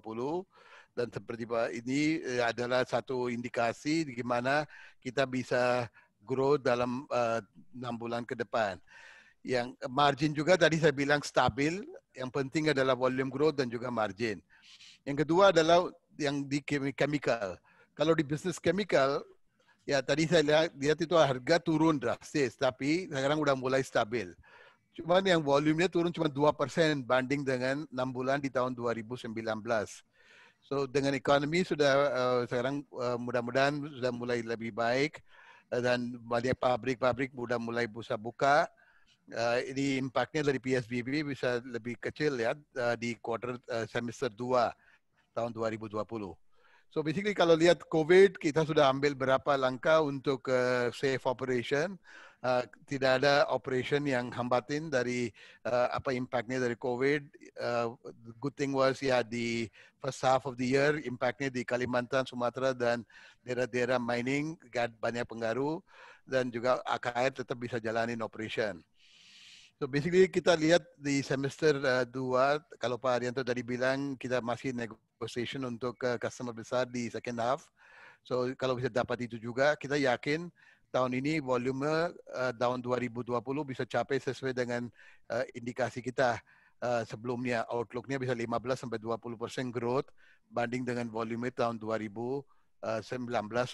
[SPEAKER 3] dan seperti ini uh, adalah satu indikasi di mana kita bisa grow dalam uh, 6 bulan ke depan yang margin juga tadi saya bilang stabil. Yang penting adalah volume growth dan juga margin. Yang kedua adalah yang di chemical. Kalau di bisnis chemical, ya tadi saya lihat, lihat itu harga turun drastis, tapi sekarang udah mulai stabil. Cuman yang volumenya turun cuma 2% banding dengan 6 bulan di tahun 2019. So dengan ekonomi sudah uh, sekarang uh, mudah-mudahan sudah mulai lebih baik uh, dan banyak pabrik-pabrik sudah mulai bisa buka uh, ini impactnya dari PSBB bisa lebih kecil ya uh, di quarter uh, semester 2 tahun 2020. So basically kalau lihat COVID kita sudah ambil berapa langkah untuk uh, safe operation. Uh, tidak ada operation yang hambatin dari uh, apa impactnya dari COVID. Uh, good thing was ya di first half of the year impactnya di Kalimantan, Sumatera dan daerah-daerah mining banyak pengaruh dan juga AKR tetap bisa jalanin operation. So basically kita lihat di semester uh, dua, kalau Pak Arianto tadi bilang kita masih negotiation untuk uh, customer besar di second half. So kalau bisa dapat itu juga, kita yakin tahun ini volume uh, tahun 2020 bisa capai sesuai dengan uh, indikasi kita uh, sebelumnya. Outlooknya bisa 15 sampai 20 persen growth banding dengan volume tahun 2019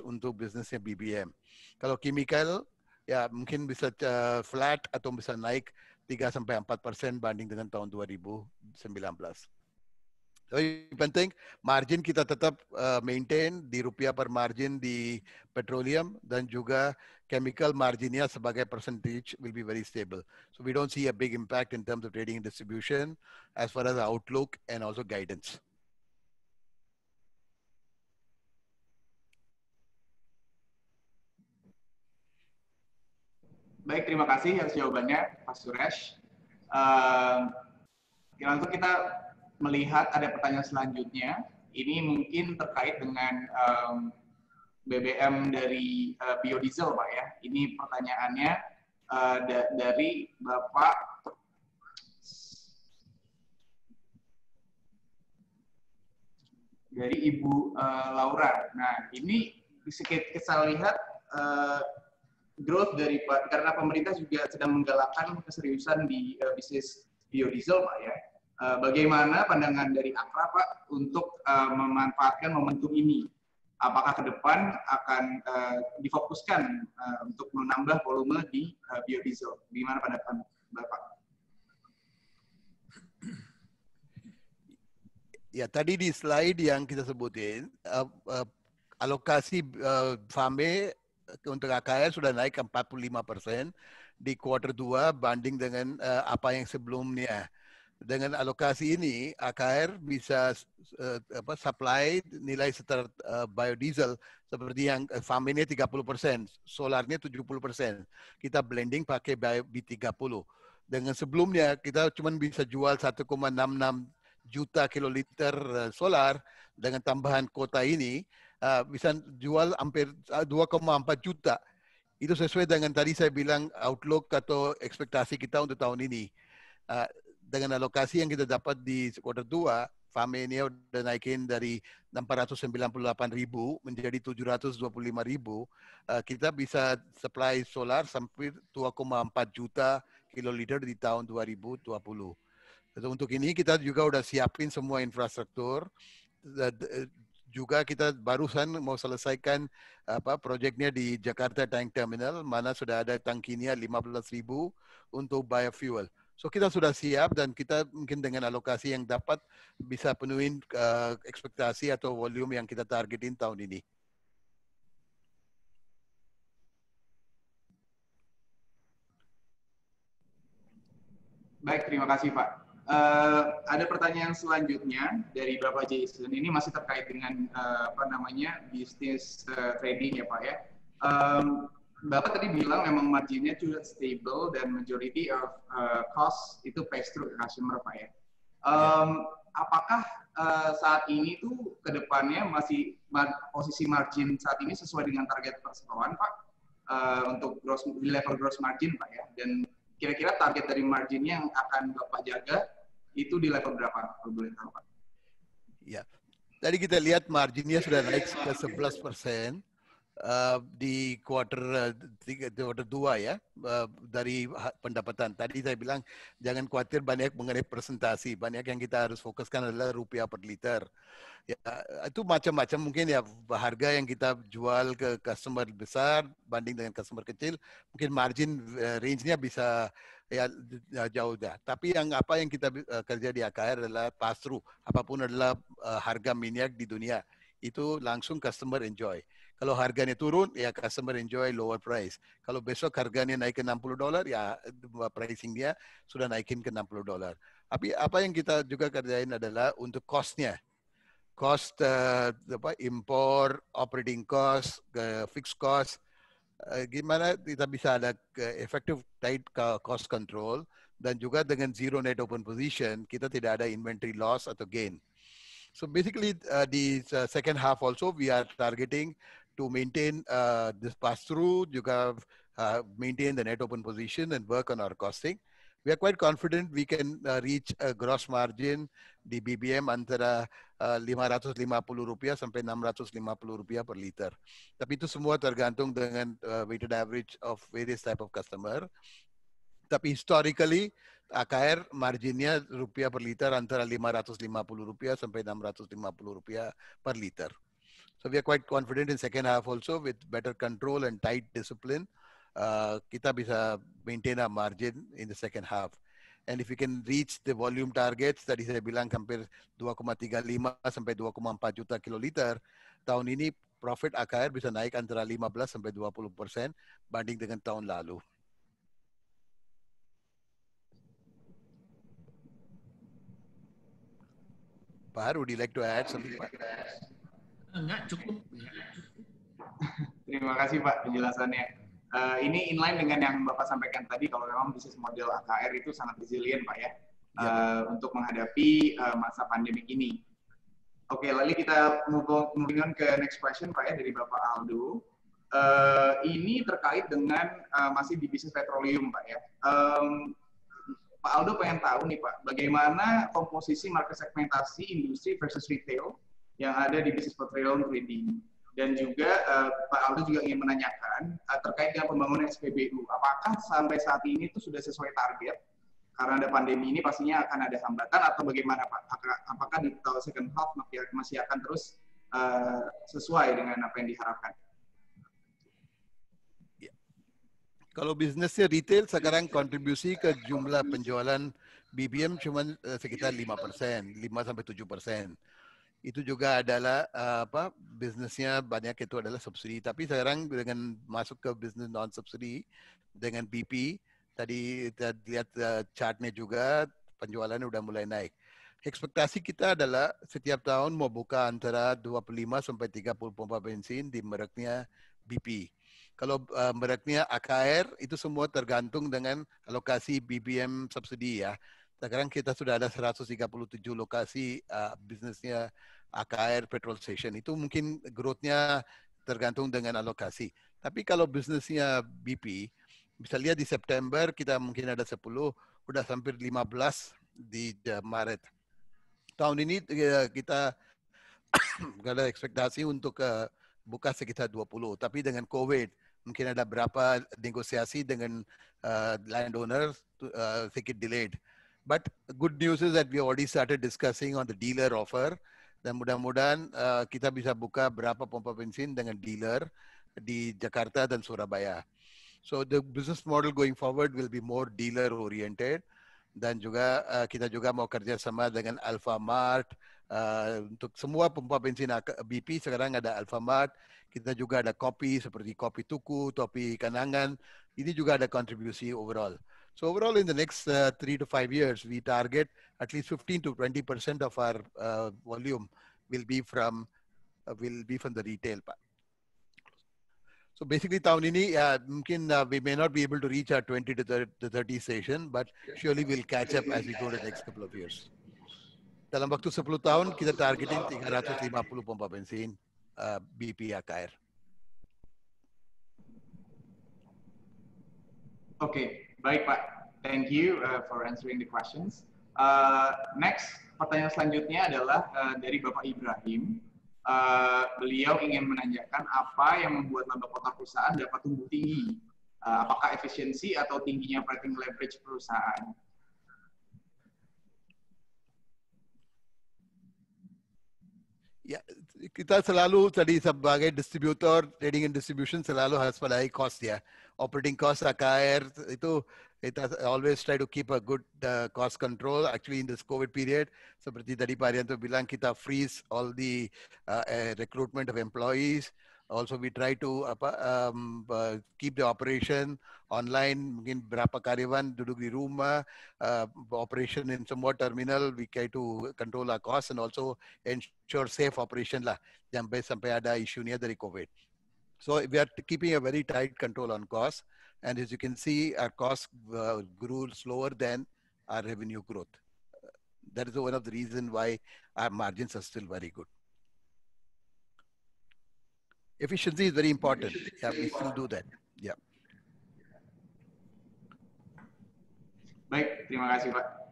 [SPEAKER 3] untuk bisnisnya BBM. Kalau chemical ya mungkin bisa uh, flat atau bisa naik 3 sampai 4 persen banding dengan tahun 2019. Tapi penting margin kita tetap uh, maintain di rupiah per margin di petroleum dan juga chemical marginnya sebagai percentage will be very stable. So we don't see a big impact in terms of trading and distribution as far as outlook and also guidance.
[SPEAKER 2] Baik, terima kasih atas jawabannya, Pak Suresh. Uh, kita melihat ada pertanyaan selanjutnya. Ini mungkin terkait dengan um, BBM dari uh, biodiesel, Pak ya. Ini pertanyaannya uh, da dari Bapak dari Ibu uh, Laura. Nah, ini sedikit kita lihat uh, growth dari karena pemerintah juga sedang menggalakkan keseriusan di uh, bisnis biodiesel Pak ya. Uh, bagaimana pandangan dari Akra Pak untuk uh, memanfaatkan momentum ini? Apakah ke depan akan uh, difokuskan untuk menambah volume di biodiesel? Bagaimana pandangan Bapak?
[SPEAKER 3] Ya tadi di slide yang kita sebutin alokasi uh, FAME untuk AKR sudah naik 45 persen di kuartal 2 banding dengan apa yang sebelumnya. Dengan alokasi ini, AKR bisa uh, apa supply nilai setara uh, biodiesel seperti yang uh, farm ini 30%, solarnya 70%. Kita blending pakai bio B30. Dengan sebelumnya kita cuma bisa jual 1,66 juta kiloliter solar dengan tambahan kota ini uh, bisa jual hampir 2,4 juta. Itu sesuai dengan tadi saya bilang outlook atau ekspektasi kita untuk tahun ini. Uh, dengan alokasi yang kita dapat di kuartal 2, FAME ini udah naikin dari 698 ribu menjadi 725 ribu. Uh, kita bisa supply solar sampai 2,4 juta kiloliter di tahun 2020. Untuk ini kita juga udah siapin semua infrastruktur. Juga kita barusan mau selesaikan apa proyeknya di Jakarta Tank Terminal, mana sudah ada tangkinya 15.000 untuk biofuel. So kita sudah siap dan kita mungkin dengan alokasi yang dapat bisa penuhin uh, ekspektasi atau volume yang kita targetin tahun ini.
[SPEAKER 2] Baik, terima kasih Pak. Uh, ada pertanyaan selanjutnya dari Bapak Jason. Ini masih terkait dengan uh, apa namanya bisnis uh, trading ya Pak ya. Um, Bapak tadi bilang memang marginnya cukup stable dan majority of uh, cost itu pass through ke customer Pak ya. Um, apakah uh, saat ini tuh ke depannya masih posisi margin saat ini sesuai dengan target perseroan Pak uh, untuk gross level gross margin Pak ya dan kira-kira target dari marginnya yang akan Bapak jaga itu di level berapa kalau boleh Pak?
[SPEAKER 3] Ya, tadi kita lihat marginnya sudah naik ke 11 persen uh, di quarter uh, tiga, quarter dua ya uh, dari pendapatan. Tadi saya bilang jangan khawatir banyak mengenai presentasi. Banyak yang kita harus fokuskan adalah rupiah per liter. Ya, itu macam-macam mungkin ya harga yang kita jual ke customer besar banding dengan customer kecil mungkin margin uh, range-nya bisa ya jauh dah. Tapi yang apa yang kita uh, kerja di AKR adalah pass through. Apa pun adalah uh, harga minyak di dunia itu langsung customer enjoy. Kalau harganya turun, ya customer enjoy lower price. Kalau besok harganya naik ke 60 dolar, ya pricing dia sudah naikin ke 60 dolar. Tapi apa yang kita juga kerjain adalah untuk cost-nya. Cost uh, apa, import, operating cost, uh, fixed cost, uh, gimana kita bisa ada effective tight cost control dan juga dengan zero net open position, kita tidak ada inventory loss atau gain. So basically, uh, the uh, second half also we are targeting to maintain uh, this pass through, juga uh, maintain the net open position and work on our costing. We are quite confident we can uh, reach a gross margin di BBM antara uh, 550 rupiah sampai 650 rupiah per liter. Tapi itu semua tergantung dengan uh, weighted average of various type of customer. Tapi historically AKR marginnya rupiah per liter antara 550 rupiah sampai 650 rupiah per liter. So we are quite confident in second half also with better control and tight discipline. Uh, kita bisa maintain a margin in the second half. And if we can reach the volume targets, that is bilang hampir 2,35 sampai 2,4 juta kiloliter, tahun ini profit AKR bisa naik antara 15 sampai 20 persen banding dengan tahun lalu. Pak, would you like to add something?
[SPEAKER 6] Enggak, cukup.
[SPEAKER 2] Terima kasih Pak penjelasannya. Uh, ini inline dengan yang Bapak sampaikan tadi, kalau memang bisnis model AKR itu sangat resilient Pak ya, ya. Uh, untuk menghadapi uh, masa pandemi ini. Oke, lalu kita moving on ke next question Pak ya dari Bapak Aldo. Uh, ini terkait dengan uh, masih di bisnis petroleum Pak ya. Um, Pak Aldo pengen tahu nih Pak, bagaimana komposisi market segmentasi industri versus retail yang ada di bisnis petroleum trading. Dan juga uh, Pak Aldo juga ingin menanyakan uh, terkait dengan pembangunan SPBU. Apakah sampai saat ini itu sudah sesuai target? Karena ada pandemi ini pastinya akan ada hambatan atau bagaimana Pak? Apakah di tahun second half masih akan terus uh, sesuai dengan apa yang diharapkan?
[SPEAKER 3] Ya. Kalau bisnisnya retail sekarang kontribusi ke jumlah penjualan BBM cuma sekitar 5 persen, 5 sampai 7 persen itu juga adalah uh, apa bisnisnya banyak itu adalah subsidi tapi sekarang dengan masuk ke bisnis non subsidi dengan BP tadi kita lihat uh, chartnya juga penjualannya udah mulai naik ekspektasi kita adalah setiap tahun mau buka antara 25 sampai 30 pompa bensin di mereknya BP. Kalau uh, mereknya AKR itu semua tergantung dengan alokasi BBM subsidi ya. Sekarang kita sudah ada 137 lokasi uh, bisnisnya AKR petrol station. Itu mungkin growth-nya tergantung dengan alokasi. Tapi kalau bisnisnya BP, bisa lihat di September kita mungkin ada 10, udah hampir 15 di Maret tahun ini eh, kita ada ekspektasi untuk uh, buka sekitar 20. Tapi dengan COVID, mungkin ada berapa negosiasi dengan uh, landowner uh, sedikit delayed. But good news is that we already started discussing on the dealer offer. Dan mudah-mudahan uh, kita bisa buka berapa pompa bensin dengan dealer di Jakarta dan Surabaya. So the business model going forward will be more dealer oriented dan juga uh, kita juga mau kerja sama dengan Alfamart uh, untuk semua pompa bensin BP sekarang ada Alfamart kita juga ada kopi seperti kopi tuku, topi kanangan ini juga ada kontribusi overall. So overall in the next uh, three to five years we target at least 15 to 20 percent of our uh, volume will be from uh, will be from the retail part. So basically tahun ini uh, uh, we may not be able to reach our 20 to 30, 30 station, but surely we'll catch up as we go to the next couple of years. Dalam waktu 10 tahun kita targeting 350 pompa bensin uh, BP
[SPEAKER 2] okay, baik Pak. Thank you uh, for answering the questions. Uh, next, pertanyaan selanjutnya adalah uh, dari Bapak Ibrahim. uh, beliau ingin menanyakan apa yang membuat laba kotor perusahaan dapat tumbuh tinggi. Uh, apakah efisiensi atau tingginya operating leverage perusahaan?
[SPEAKER 3] Ya, kita selalu tadi sebagai distributor, trading and distribution selalu harus pada cost ya. Operating cost AKR itu it has always try to keep a good uh, cost control. Actually, in this COVID period, seperti tadi Pak Arianto bilang, kita freeze all the uh, uh, recruitment of employees. Also, we try to um, uh, keep the operation online. Mungkin berapa karyawan duduk di uh, operation in semua terminal. We try to control our costs and also ensure safe operation lah. Sampai ada isunya dari COVID. So we are keeping a very tight control on costs. And as you can see, our costs uh, grew slower than our revenue growth. That is one of the reasons why our margins are still very good. Efficiency is very important. Yeah, we still do that. Yeah.
[SPEAKER 2] Baik, terima kasih Pak.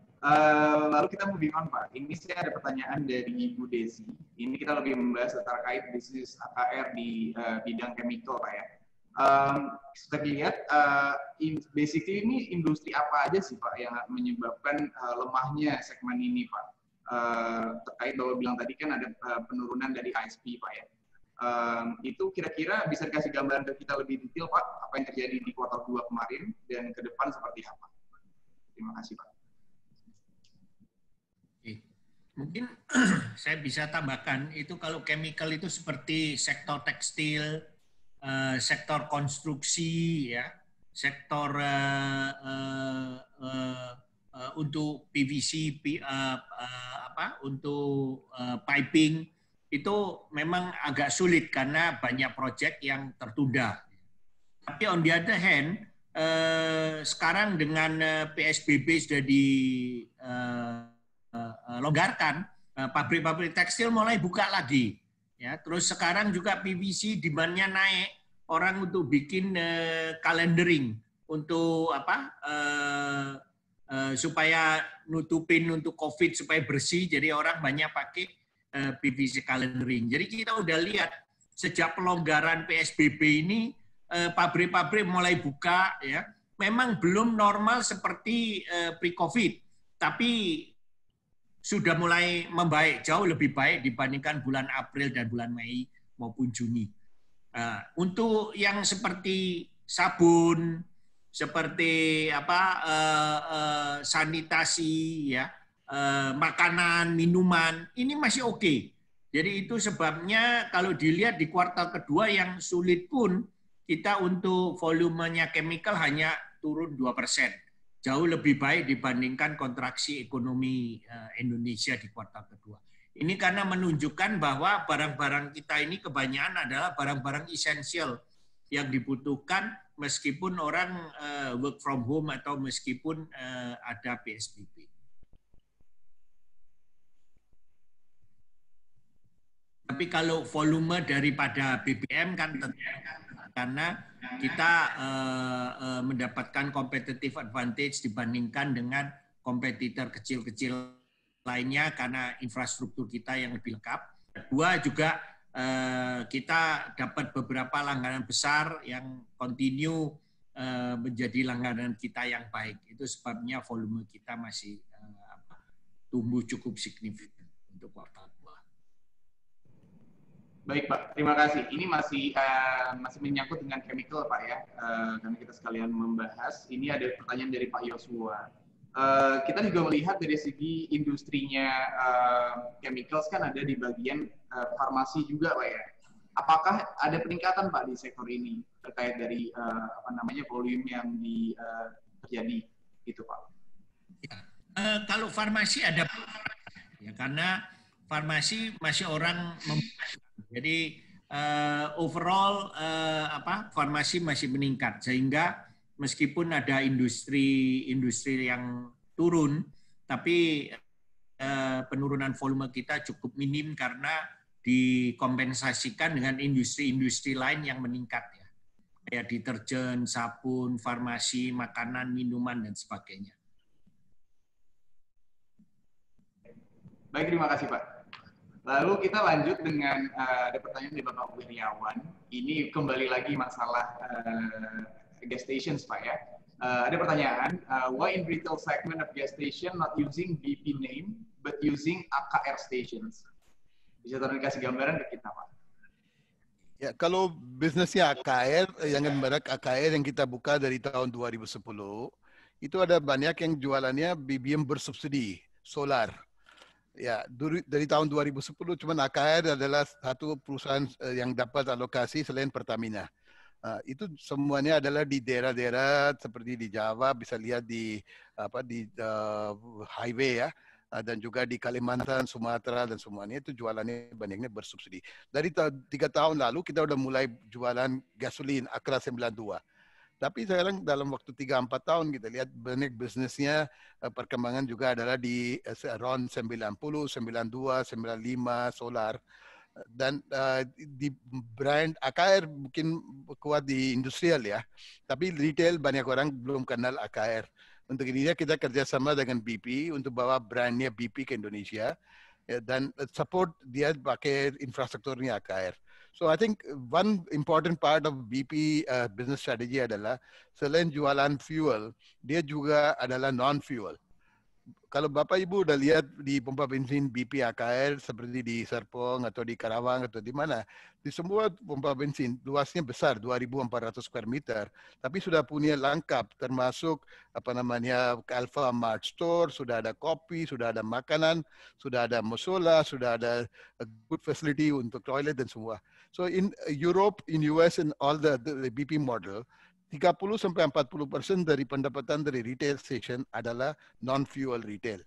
[SPEAKER 2] Lalu kita moving on Pak. Ini saya ada pertanyaan dari Ibu Desi. Ini kita lebih membahas terkait bisnis AKR di uh, bidang chemical Pak ya um, kita lihat uh, in, basically ini industri apa aja sih Pak yang menyebabkan uh, lemahnya segmen ini Pak? Uh, terkait bahwa bilang tadi kan ada uh, penurunan dari ISP Pak ya. Um, itu kira-kira bisa dikasih gambaran ke kita lebih detail Pak, apa yang terjadi di kuartal 2 kemarin dan ke depan seperti apa? Terima kasih Pak.
[SPEAKER 6] Mungkin saya bisa tambahkan itu kalau chemical itu seperti sektor tekstil, uh, sektor konstruksi ya sektor uh, uh, uh, uh, untuk PVC uh, apa untuk piping itu memang agak sulit karena banyak proyek yang tertunda. Tapi on the other hand, sekarang dengan PSBB sudah dilonggarkan, uh, uh, pabrik-pabrik tekstil mulai buka lagi. Ya, terus sekarang juga PVC demand-nya naik, orang untuk bikin uh, calendaring untuk apa uh, supaya nutupin untuk COVID supaya bersih, jadi orang banyak pakai PVC calendaring. Jadi kita udah lihat sejak pelonggaran PSBB ini pabrik-pabrik mulai buka ya. Memang belum normal seperti pre-COVID, tapi sudah mulai membaik, jauh lebih baik dibandingkan bulan April dan bulan Mei maupun Juni. Uh, untuk yang seperti sabun, seperti apa uh, sanitasi, ya, uh, makanan, minuman, ini masih oke. Okay. Jadi itu sebabnya kalau dilihat di kuartal kedua yang sulit pun kita untuk volumenya chemical hanya turun 2%. Jauh lebih baik dibandingkan kontraksi ekonomi uh, Indonesia di kuartal kedua. Ini karena menunjukkan bahwa barang-barang kita ini kebanyakan adalah barang-barang esensial yang dibutuhkan meskipun orang uh, work from home atau meskipun uh, ada PSBB. Tapi kalau volume daripada BBM kan tentu karena kita uh, uh, mendapatkan competitive advantage dibandingkan dengan kompetitor kecil-kecil lainnya karena infrastruktur kita yang lebih lengkap. Kedua juga uh, kita dapat beberapa langganan besar yang continue uh, menjadi langganan kita yang baik. Itu sebabnya volume kita masih uh, tumbuh cukup signifikan untuk kuartal
[SPEAKER 2] Baik Pak, terima kasih. Ini masih uh, masih menyangkut dengan chemical Pak ya, uh, karena kita sekalian membahas. Ini ada pertanyaan dari Pak Yosua. Uh, kita juga melihat dari segi industrinya uh, chemicals kan ada di bagian uh, farmasi juga Pak ya. Apakah ada peningkatan Pak di sektor ini terkait dari uh, apa namanya volume yang di, uh, terjadi itu Pak?
[SPEAKER 6] Ya. Uh, kalau farmasi ada ya karena farmasi masih orang jadi uh, overall uh, apa farmasi masih meningkat sehingga meskipun ada industri-industri yang turun, tapi uh, penurunan volume kita cukup minim karena dikompensasikan dengan industri-industri lain yang meningkat ya. Kayak deterjen, sabun, farmasi, makanan, minuman dan sebagainya.
[SPEAKER 2] Baik, terima kasih Pak. Lalu kita lanjut dengan uh, ada pertanyaan dari Bapak Wiryawan. Ini kembali lagi masalah uh, gas stations, Pak ya. Uh, ada pertanyaan, uh, why in retail segment of gas station not using BP name but using AKR stations? Bisa tolong kasih gambaran ke kita, Pak?
[SPEAKER 3] Ya, kalau bisnisnya AKR, yang merek AKR yang kita buka dari tahun 2010, itu ada banyak yang jualannya BBM bersubsidi, solar ya dari, dari tahun 2010 cuma AKR adalah satu perusahaan eh, yang dapat alokasi selain Pertamina. Uh, itu semuanya adalah di daerah-daerah seperti di Jawa bisa lihat di apa di uh, highway ya uh, dan juga di Kalimantan, Sumatera dan semuanya itu jualannya banyaknya bersubsidi. Dari tiga tahun lalu kita udah mulai jualan gasolin Akra 92 tapi sekarang dalam waktu 3-4 tahun kita lihat banyak bisnisnya eh, perkembangan juga adalah di eh, around 90, 92, 95 solar dan uh, di brand AKR mungkin kuat di industrial ya, tapi retail banyak orang belum kenal AKR. Untuk ini kita kerjasama dengan BP untuk bawa brandnya BP ke Indonesia ya, dan support dia pakai infrastrukturnya AKR. So I think one important part of BP uh, business strategy adalah selain jualan fuel, dia juga adalah non-fuel. Kalau Bapak Ibu udah lihat di pompa bensin BP AKR seperti di Serpong atau di Karawang atau di mana, di semua pompa bensin luasnya besar 2.400 square meter, tapi sudah punya lengkap termasuk apa namanya Alpha Mart Store, sudah ada kopi, sudah ada makanan, sudah ada musola, sudah ada good facility untuk toilet dan semua. So in Europe, in US, and all the, the, BP model, 30 sampai 40 persen dari pendapatan dari retail station adalah non-fuel retail.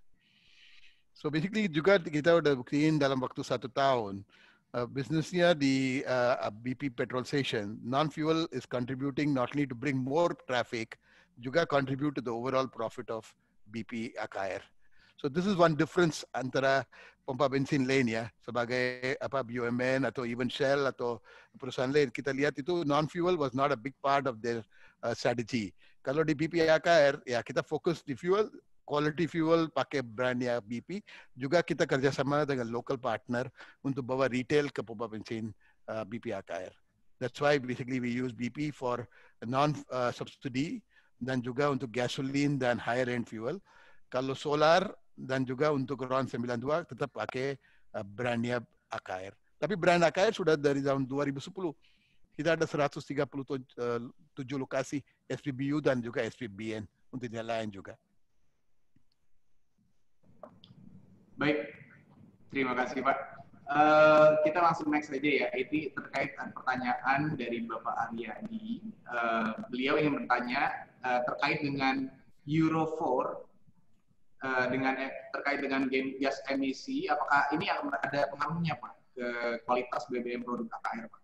[SPEAKER 3] So basically juga kita udah buktiin dalam waktu satu tahun, uh, bisnisnya di uh, BP petrol station, non-fuel is contributing not only to bring more traffic, juga contribute to the overall profit of BP AKR. So this is one difference antara pompa bensin lain ya sebagai apa BUMN atau even Shell atau perusahaan lain kita lihat itu non fuel was not a big part of their uh, strategy. Kalau di BP AKR ya kita fokus di fuel quality fuel pakai brandnya BP juga kita kerjasama dengan local partner untuk bawa retail ke pompa bensin uh, BP AKR. That's why basically we use BP for non uh, subsidy dan juga untuk gasoline dan higher end fuel. Kalau solar dan juga untuk RON 92 tetap pakai uh, brandnya AKR. Tapi brand AKR sudah dari tahun 2010. Kita ada 137 uh, lokasi SPBU dan juga SPBN untuk yang lain juga.
[SPEAKER 2] Baik, terima kasih Pak. Uh, kita langsung next saja ya. Ini terkait pertanyaan dari Bapak Aryadi. Uh, beliau ingin bertanya uh, terkait dengan Euro 4 uh, dengan terkait dengan game gas emisi, apakah ini akan ada pengaruhnya Pak ke kualitas BBM produk AKR Pak?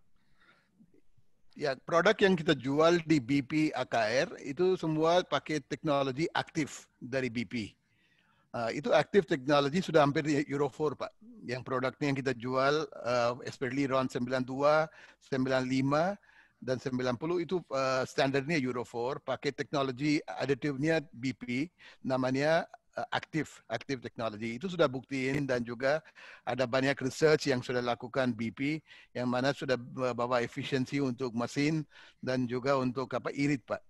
[SPEAKER 3] Ya, produk yang kita jual di BP AKR itu semua pakai teknologi aktif dari BP. Uh, itu aktif teknologi sudah hampir Euro 4, Pak. Yang produknya yang kita jual, uh, especially RON 92, 95, dan 90 itu uh, standarnya Euro 4, pakai teknologi aditifnya BP, namanya aktif, aktif teknologi. Itu sudah buktiin dan juga ada banyak research yang sudah lakukan BP, yang mana sudah bawa efisiensi untuk mesin dan juga untuk apa irit, Pak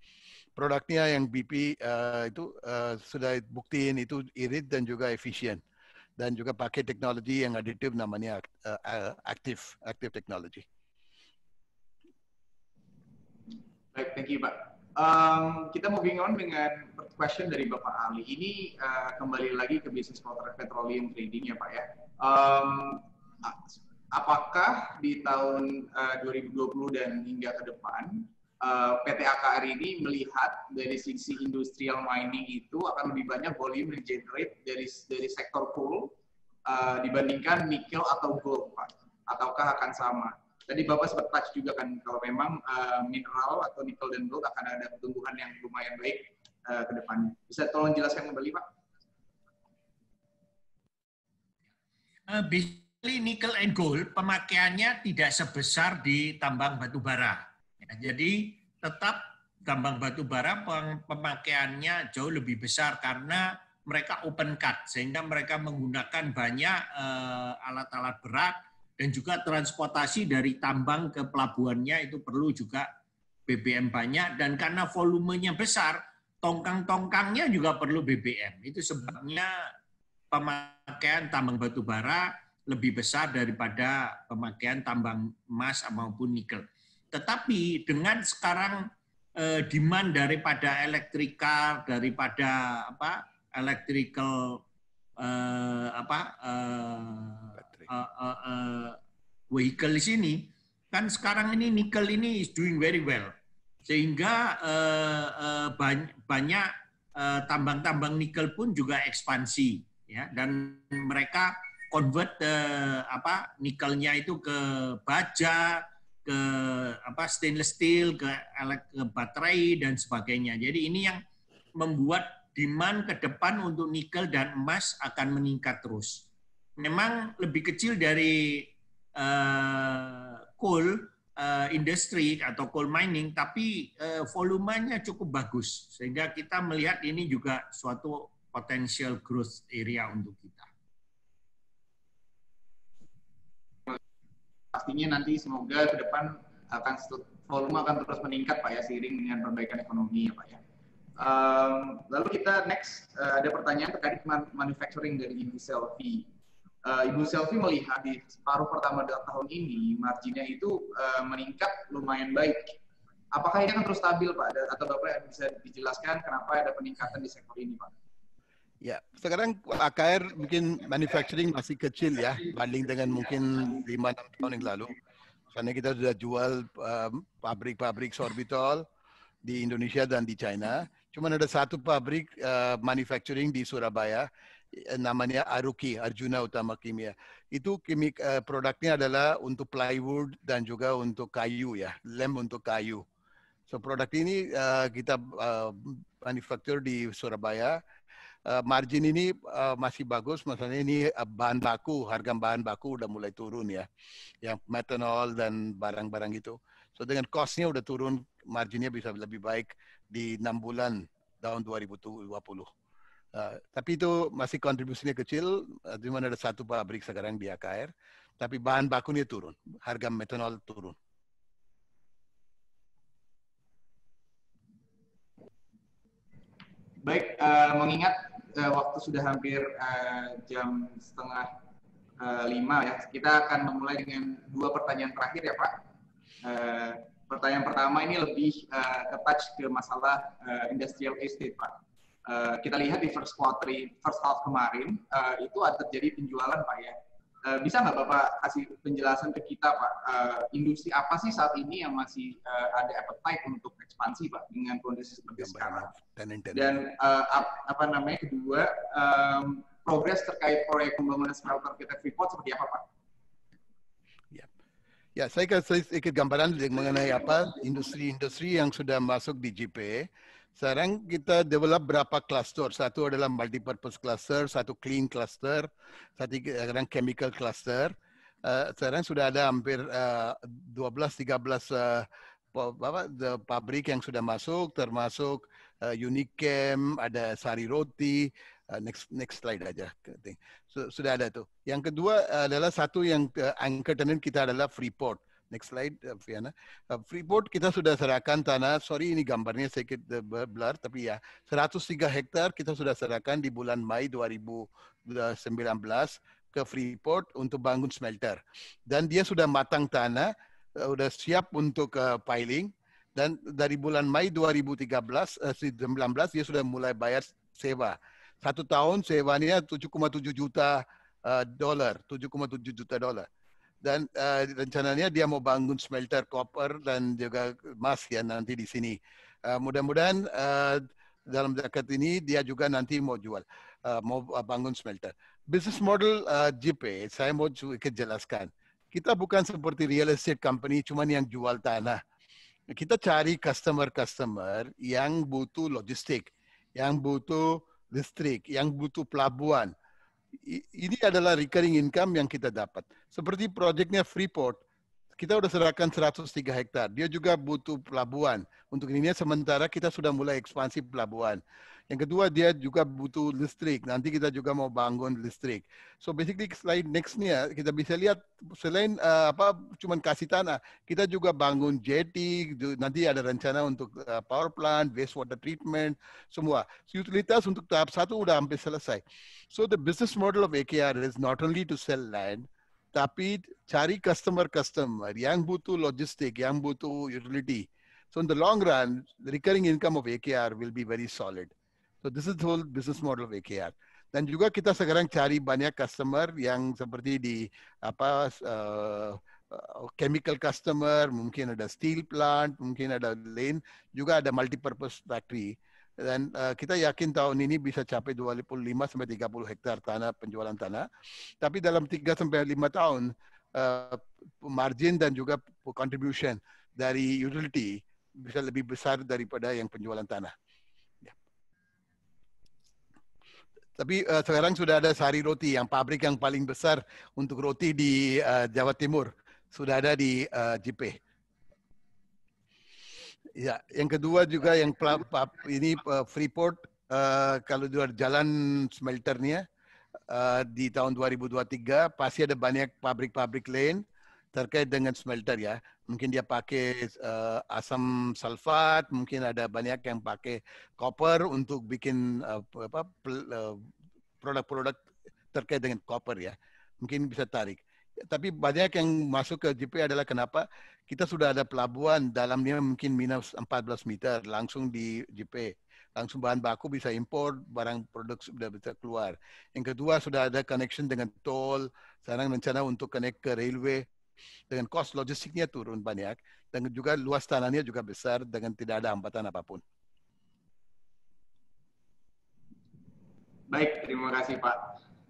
[SPEAKER 3] produknya yang BP uh, itu uh, sudah buktiin itu irit dan juga efisien dan juga pakai teknologi yang aditif namanya uh, aktif aktif teknologi.
[SPEAKER 2] Baik, thank you Pak. Um, kita moving on dengan question dari Bapak Ali. Ini uh, kembali lagi ke bisnis petroleum trading ya Pak ya. Um, apakah di tahun uh, 2020 dan hingga ke depan Eh, PT AKR ini melihat dari sisi industrial mining itu akan lebih banyak volume yang generate dari dari sektor coal uh, dibandingkan nikel atau gold, Pak. Ataukah akan sama? Tadi Bapak sempat touch juga kan kalau memang uh, mineral atau nikel dan gold akan ada pertumbuhan yang lumayan baik uh, ke depannya. Bisa tolong jelaskan kembali, Pak?
[SPEAKER 6] Uh, basically nickel and gold pemakaiannya tidak sebesar di tambang batu bara Ya, jadi tetap tambang batu bara pemakaiannya jauh lebih besar karena mereka open cut sehingga mereka menggunakan banyak uh, alat-alat berat dan juga transportasi dari tambang ke pelabuhannya itu perlu juga BBM banyak dan karena volumenya besar tongkang-tongkangnya juga perlu BBM itu sebabnya pemakaian tambang batu bara lebih besar daripada pemakaian tambang emas maupun nikel. Tetapi dengan sekarang eh, demand daripada elektrikal, daripada apa electrical eh, apa eh, uh, uh, uh, vehicle di sini, kan sekarang ini nikel ini is doing very well, sehingga uh, uh, banyak tambang-tambang uh, nikel pun juga ekspansi, ya, dan mereka convert uh, apa nikelnya itu ke baja, ke apa stainless steel, ke, ke baterai dan sebagainya. Jadi ini yang membuat demand ke depan untuk nikel dan emas akan meningkat terus. Memang lebih kecil dari uh, coal uh, industry atau coal mining, tapi uh, volumenya cukup bagus sehingga kita melihat ini juga suatu potential growth area untuk kita.
[SPEAKER 2] pastinya nanti semoga ke depan akan volume akan terus meningkat Pak ya seiring dengan perbaikan ekonomi ya Pak ya. Um, lalu kita next uh, ada pertanyaan terkait man manufacturing dari Ibu Selfie. Uh, Ibu Selfie melihat di paruh pertama tahun ini marginnya itu uh, meningkat lumayan baik. Apakah ini akan terus stabil Pak? Atau Bapak bisa dijelaskan kenapa ada peningkatan di sektor ini Pak?
[SPEAKER 3] Ya, sekarang AKR mungkin manufacturing masih kecil ya, banding dengan mungkin 5-6 tahun yang lalu. Karena kita sudah jual pabrik-pabrik um, sorbitol di Indonesia dan di China. Cuma ada satu pabrik uh, manufacturing di Surabaya, eh, namanya Aruki, Arjuna Utama Kimia. Itu kimik, uh, produknya adalah untuk plywood dan juga untuk kayu ya, lem untuk kayu. So produk ini uh, kita uh, manufacture di Surabaya uh, margin ini uh, masih bagus, maksudnya ini uh, bahan baku, harga bahan baku udah mulai turun ya, yang metanol dan barang-barang itu. So dengan costnya udah turun, marginnya bisa lebih baik di enam bulan tahun 2020. Uh, tapi itu masih kontribusinya kecil, uh, di mana ada satu pabrik sekarang di AKR, tapi bahan bakunya turun, harga metanol turun.
[SPEAKER 2] Baik, uh, mengingat uh, waktu sudah hampir uh, jam setengah uh, lima ya. Kita akan memulai dengan dua pertanyaan terakhir ya Pak. Uh, pertanyaan pertama ini lebih uh, touch ke masalah uh, industrial estate Pak. Uh, kita lihat di first quarter, first half kemarin uh, itu ada terjadi penjualan Pak ya. Uh, bisa nggak Bapak kasih penjelasan ke kita Pak, uh, industri apa sih saat ini yang masih uh, ada appetite untuk ekspansi Pak dengan kondisi seperti sekarang. Dan uh, ap- apa namanya kedua um, progres terkait proyek pembangunan smelter kita Freeport seperti apa Pak?
[SPEAKER 3] Ya, saya kasih sedikit gambaran mengenai apa industri-industri yang sudah masuk di JP. Sekarang kita develop berapa cluster. Satu adalah multi-purpose cluster, satu clean cluster, satu sekarang chemical cluster. Uh, sekarang sudah ada hampir uh, 12-13 uh, pabrik yang sudah masuk, termasuk uh, Unichem, ada Sari Roti, uh, next next slide aja. So, sudah ada tuh. Yang kedua adalah satu yang uh, anchor tenant kita adalah Freeport. Next slide, uh, Fiana. Uh, Freeport kita sudah serahkan tanah. Sorry ini gambarnya sedikit uh, blur, tapi ya 103 hektar kita sudah serahkan di bulan Mei 2019 ke Freeport untuk bangun smelter. Dan dia sudah matang tanah, uh, sudah siap untuk uh, piling. Dan dari bulan Mei 2013, uh, 19 dia sudah mulai bayar sewa satu tahun sewanya 7,7 juta uh, dolar, 7,7 juta dolar. Dan uh, rencananya dia mau bangun smelter copper dan juga emas ya nanti di sini. Uh, mudah-mudahan uh, dalam dekat ini dia juga nanti mau jual, uh, mau bangun smelter. Business model uh, JP, saya mau sedikit jelaskan. Kita bukan seperti real estate company, cuman yang jual tanah. Kita cari customer-customer yang butuh logistik, yang butuh listrik, yang butuh pelabuhan. Ini adalah recurring income yang kita dapat. Seperti proyeknya Freeport, kita sudah serahkan 103 hektar. Dia juga butuh pelabuhan. Untuk ini sementara kita sudah mulai ekspansi pelabuhan. Yang kedua dia juga butuh listrik. Nanti kita juga mau bangun listrik. So basically slide nextnya kita bisa lihat selain uh, apa cuman kasih tanah, kita juga bangun jetty. Nanti ada rencana untuk uh, power plant, wastewater treatment, semua. So, utilitas untuk tahap satu udah hampir selesai. So the business model of AKR is not only to sell land, tapi cari customer-customer yang butuh logistik, yang butuh utility. So in the long run, the recurring income of AKR will be very solid. So this is the whole business model of AKR. Dan juga kita sekarang cari banyak customer yang seperti di apa uh, chemical customer, mungkin ada steel plant, mungkin ada lane, juga ada multi-purpose factory. Dan uh, kita yakin tahun ini bisa capai 25 sampai 30 hektar tanah penjualan tanah. Tapi dalam 3 sampai 5 tahun uh, margin dan juga contribution dari utility bisa lebih besar daripada yang penjualan tanah. Tapi uh, sekarang sudah ada Sari Roti yang pabrik yang paling besar untuk roti di uh, Jawa Timur sudah ada di uh, JP. Ya, yang kedua juga yang ini uh, Freeport uh, kalau di jalan smelternya uh, di tahun 2023 pasti ada banyak pabrik-pabrik lain terkait dengan smelter ya. Mungkin dia pakai uh, asam sulfat, mungkin ada banyak yang pakai copper untuk bikin uh, apa produk-produk terkait dengan copper ya. Mungkin bisa tarik. Tapi banyak yang masuk ke JP adalah kenapa kita sudah ada pelabuhan dalamnya mungkin minus 14 meter langsung di JP. Langsung bahan baku bisa impor, barang produk sudah bisa keluar. Yang kedua sudah ada connection dengan tol, sekarang rencana untuk connect ke railway dengan cost logistiknya turun banyak dan juga luas tanahnya juga besar dengan tidak ada hambatan apa pun.
[SPEAKER 2] Baik, terima kasih Pak.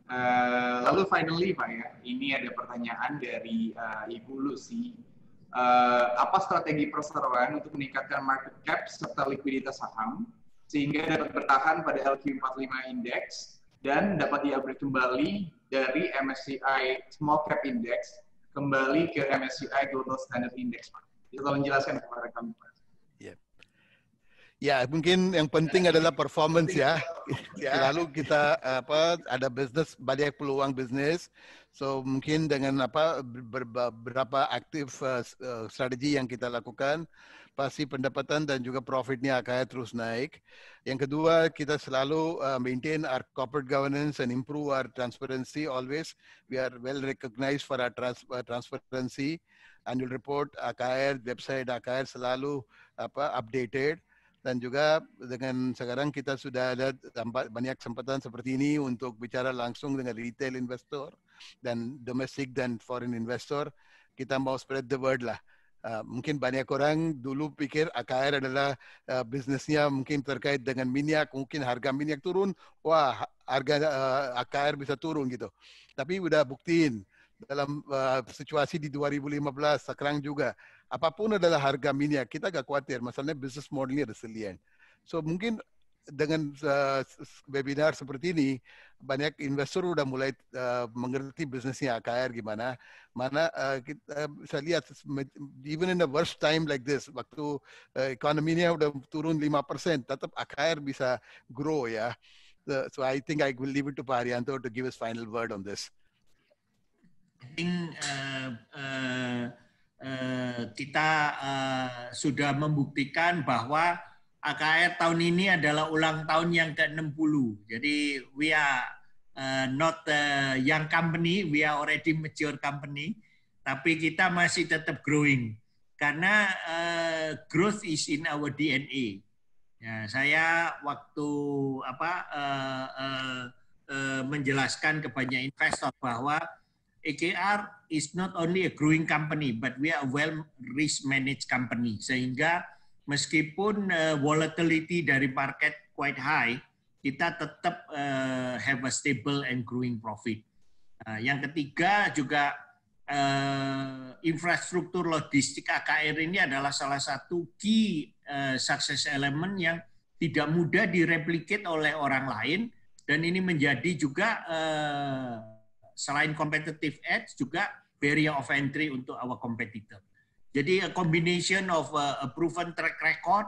[SPEAKER 2] Uh, lalu finally Pak ya, ini ada pertanyaan dari uh, Ibu Lucy. Uh, apa strategi perseroan untuk meningkatkan market cap serta likuiditas saham sehingga dapat bertahan pada LQ45 Index dan dapat di-upgrade kembali dari MSCI Small Cap Index kembali ke MSCI Global Standard Index Pak. Bisa tolong jelaskan kepada kami Pak.
[SPEAKER 3] Ya, mungkin yang penting adalah performance ya. ya. Lalu kita apa ada bisnis banyak peluang bisnis. So mungkin dengan apa berapa aktif uh, strategi yang kita lakukan, pasti pendapatan dan juga profitnya akan terus naik. Yang kedua, kita selalu uh, maintain our corporate governance and improve our transparency always. We are well recognized for our trans uh, transparency. Annual report AKR, website AKR selalu apa updated dan juga dengan sekarang kita sudah ada banyak kesempatan seperti ini untuk bicara langsung dengan retail investor dan domestic dan foreign investor. Kita mau spread the word lah. Uh, mungkin banyak orang dulu pikir AKR adalah uh, bisnisnya mungkin terkait dengan minyak, mungkin harga minyak turun, wah harga uh, AKR bisa turun gitu. Tapi udah buktiin dalam uh, situasi di 2015 sekarang juga apa pun adalah harga minyak kita gak khawatir masalahnya bisnis modelnya resilient so mungkin dengan uh, webinar seperti ini banyak investor udah mulai uh, mengerti bisnisnya AKR gimana. Mana uh, kita bisa lihat even in the worst time like this waktu uh, ekonominya udah turun 5% tetap AKR bisa grow ya. So, so I think I will leave it to Pak Haryanto to give his final word on this.
[SPEAKER 6] I think uh, uh, uh, kita uh, sudah membuktikan bahwa AKR tahun ini adalah ulang tahun yang ke-60. Jadi we are uh, not a young company, we are already mature company, tapi kita masih tetap growing karena uh, growth is in our DNA. Ya, saya waktu apa uh, uh, uh, menjelaskan ke banyak investor bahwa AKR is not only a growing company, but we are a well risk managed company. Sehingga meskipun uh, volatility dari market quite high, kita tetap uh, have a stable and growing profit. Uh, yang ketiga juga uh, infrastruktur logistik AKR ini adalah salah satu key uh, success element yang tidak mudah direplikate oleh orang lain dan ini menjadi juga uh, selain competitive edge juga barrier of entry untuk our competitor. Jadi a combination of a, proven track record,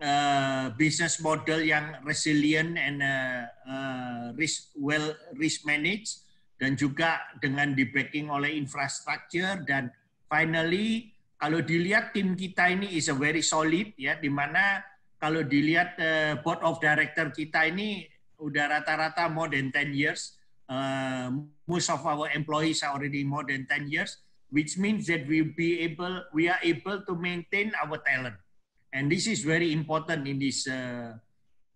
[SPEAKER 6] uh, business model yang resilient and uh, uh, risk well risk managed, dan juga dengan di backing oleh infrastructure dan finally kalau dilihat tim kita ini is a very solid ya, di mana kalau dilihat uh, board of director kita ini udah rata-rata more than 10 years. Uh, most of our employees are already more than 10 years which means that we be able we are able to maintain our talent and this is very important in this uh,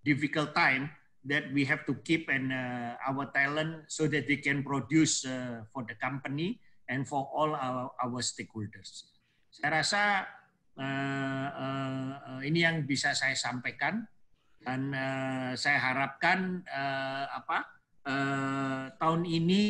[SPEAKER 6] difficult time that we have to keep and uh, our talent so that they can produce uh, for the company and for all our, our stakeholders. Saya rasa uh, uh, ini yang bisa saya sampaikan dan uh, saya harapkan uh, apa Eh, tahun ini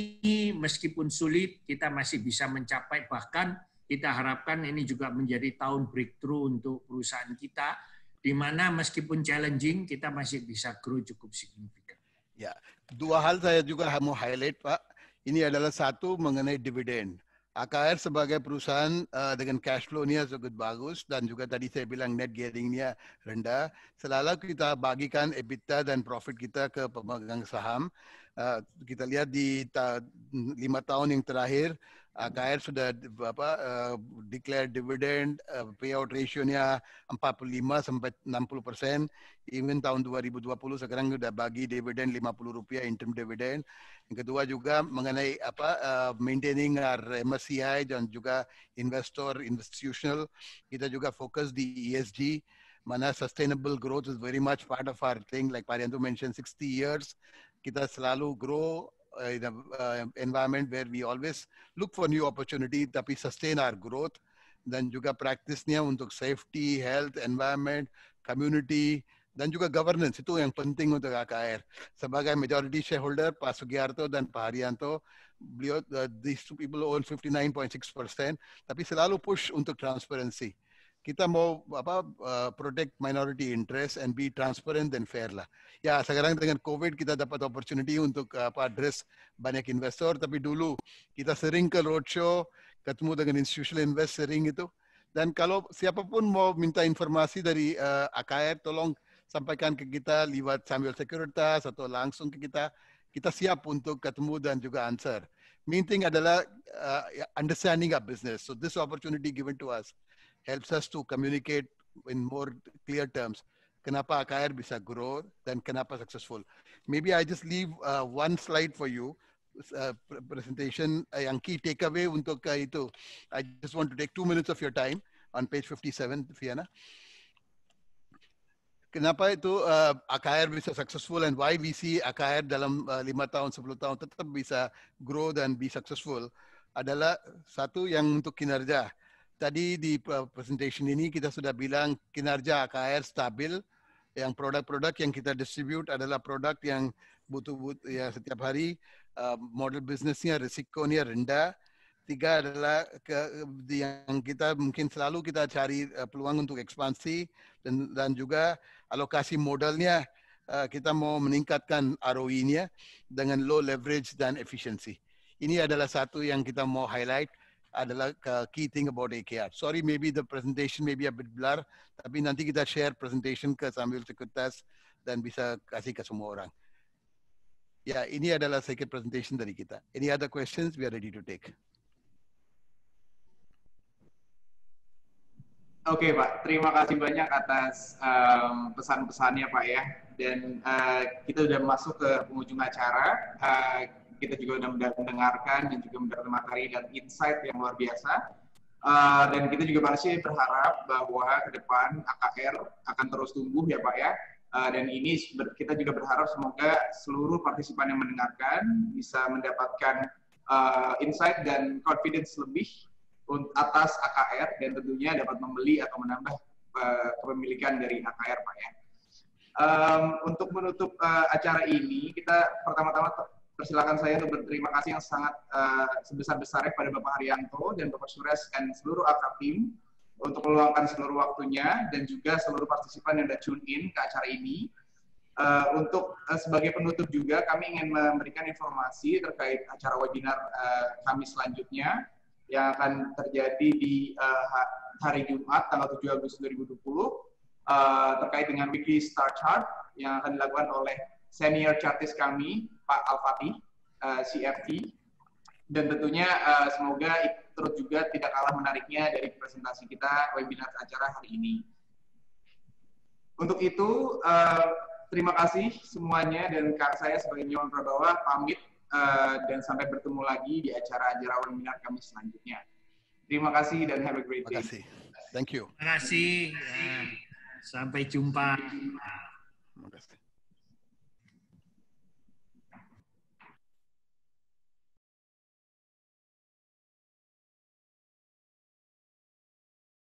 [SPEAKER 6] meskipun sulit kita masih bisa mencapai bahkan kita harapkan ini juga menjadi tahun breakthrough untuk perusahaan kita di mana meskipun challenging kita masih bisa grow cukup signifikan.
[SPEAKER 3] Ya, dua hal saya juga mau highlight Pak. Ini adalah satu mengenai dividen. AKR sebagai perusahaan uh, dengan cash flow-nya sangat bagus dan juga tadi saya bilang net gearing-nya rendah. Selalu kita bagikan EBITDA dan profit kita ke pemegang saham. Uh, kita lihat di ta lima tahun yang terakhir AKR sudah apa uh, declare dividend uh, payout ratio-nya 45 sampai 60 persen. Even tahun 2020 sekarang sudah bagi dividen 50 rupiah interim dividend. Yang kedua juga mengenai apa uh, maintaining our MSCI dan juga investor institutional kita juga fokus di ESG mana sustainable growth is very much part of our thing like Parianto mentioned 60 years kita selalu grow in an uh, environment where we always look for new opportunity tapi sustain our growth. Dan juga praktisnya untuk safety, health, environment, community, dan juga governance. Itu yang penting untuk AKR. Sebagai majority shareholder Pak Sugiarto dan Pak Haryanto, beliau uh, these two people own 59.6 persen, tapi selalu push untuk transparency kita mau apa uh, protect minority interest and be transparent and fair lah. Ya sekarang dengan COVID kita dapat opportunity untuk apa address banyak investor tapi dulu kita sering ke roadshow ketemu dengan institutional investor sering itu dan kalau siapa pun mau minta informasi dari uh, AKR tolong sampaikan ke kita lewat sambil sekuritas atau langsung ke kita kita siap untuk ketemu dan juga answer. Main thing adalah uh, understanding our business. So this opportunity given to us helps us to communicate in more clear terms. Kenapa AKR bisa grow dan kenapa successful. Maybe I just leave uh, one slide for you. Uh, presentation uh, yang key takeaway untuk uh, itu. I just want to take two minutes of your time on page 57, Fiona. Kenapa itu uh, AKR bisa successful and why we see AKR dalam uh, 5 tahun, 10 tahun tetap bisa grow dan be successful adalah satu yang untuk kinerja tadi di presentation ini kita sudah bilang kinerja AKR stabil. Yang produk-produk yang kita distribute adalah produk yang butuh, butuh ya setiap hari uh, model bisnisnya risikonya rendah. Tiga adalah ke, yang kita mungkin selalu kita cari uh, peluang untuk ekspansi dan dan juga alokasi modalnya uh, kita mau meningkatkan ROI-nya dengan low leverage dan efficiency. Ini adalah satu yang kita mau highlight adalah key thing about AKR. Sorry, maybe the presentation may be a bit blur, tapi nanti kita share presentation ke sambil sekuritas dan bisa kasih ke semua orang. Ya, ini adalah sedikit presentation dari kita. Any other questions? We are ready to take.
[SPEAKER 2] Oke okay, Pak, terima kasih banyak atas um, pesan-pesannya Pak ya. Dan uh, kita sudah masuk ke penghujung acara. Uh, kita juga sudah mendengarkan dan juga mendapatkan materi dan insight yang luar biasa. Uh, dan kita juga masih berharap bahwa ke depan AKR akan terus tumbuh ya Pak ya. Uh, dan ini kita juga berharap semoga seluruh partisipan yang mendengarkan bisa mendapatkan uh, insight dan confidence lebih atas AKR dan tentunya dapat membeli atau menambah kepemilikan dari AKR Pak ya. Um, untuk menutup uh, acara ini kita pertama-tama persilakan saya untuk berterima kasih yang sangat uh, sebesar-besarnya pada Bapak Haryanto dan Bapak Sures dan seluruh tim untuk meluangkan seluruh waktunya dan juga seluruh partisipan yang sudah tune in ke acara ini. Uh, untuk uh, sebagai penutup juga kami ingin memberikan informasi terkait acara webinar uh, kami selanjutnya yang akan terjadi di uh, hari Jumat tanggal 7 Agustus 2020 uh, terkait dengan weekly star chart yang akan dilakukan oleh senior chartist kami Pak Al-Fatih uh, CFT dan tentunya uh, semoga terus juga tidak kalah menariknya dari presentasi kita webinar acara hari ini. Untuk itu uh, terima kasih semuanya dan kak saya sebagai Nyon Prabawa pamit uh, dan sampai bertemu lagi di acara-acara webinar kami selanjutnya. Terima kasih dan have a great day.
[SPEAKER 3] Terima kasih. Thank you.
[SPEAKER 6] Terima kasih. Sampai jumpa.
[SPEAKER 3] Terima kasih.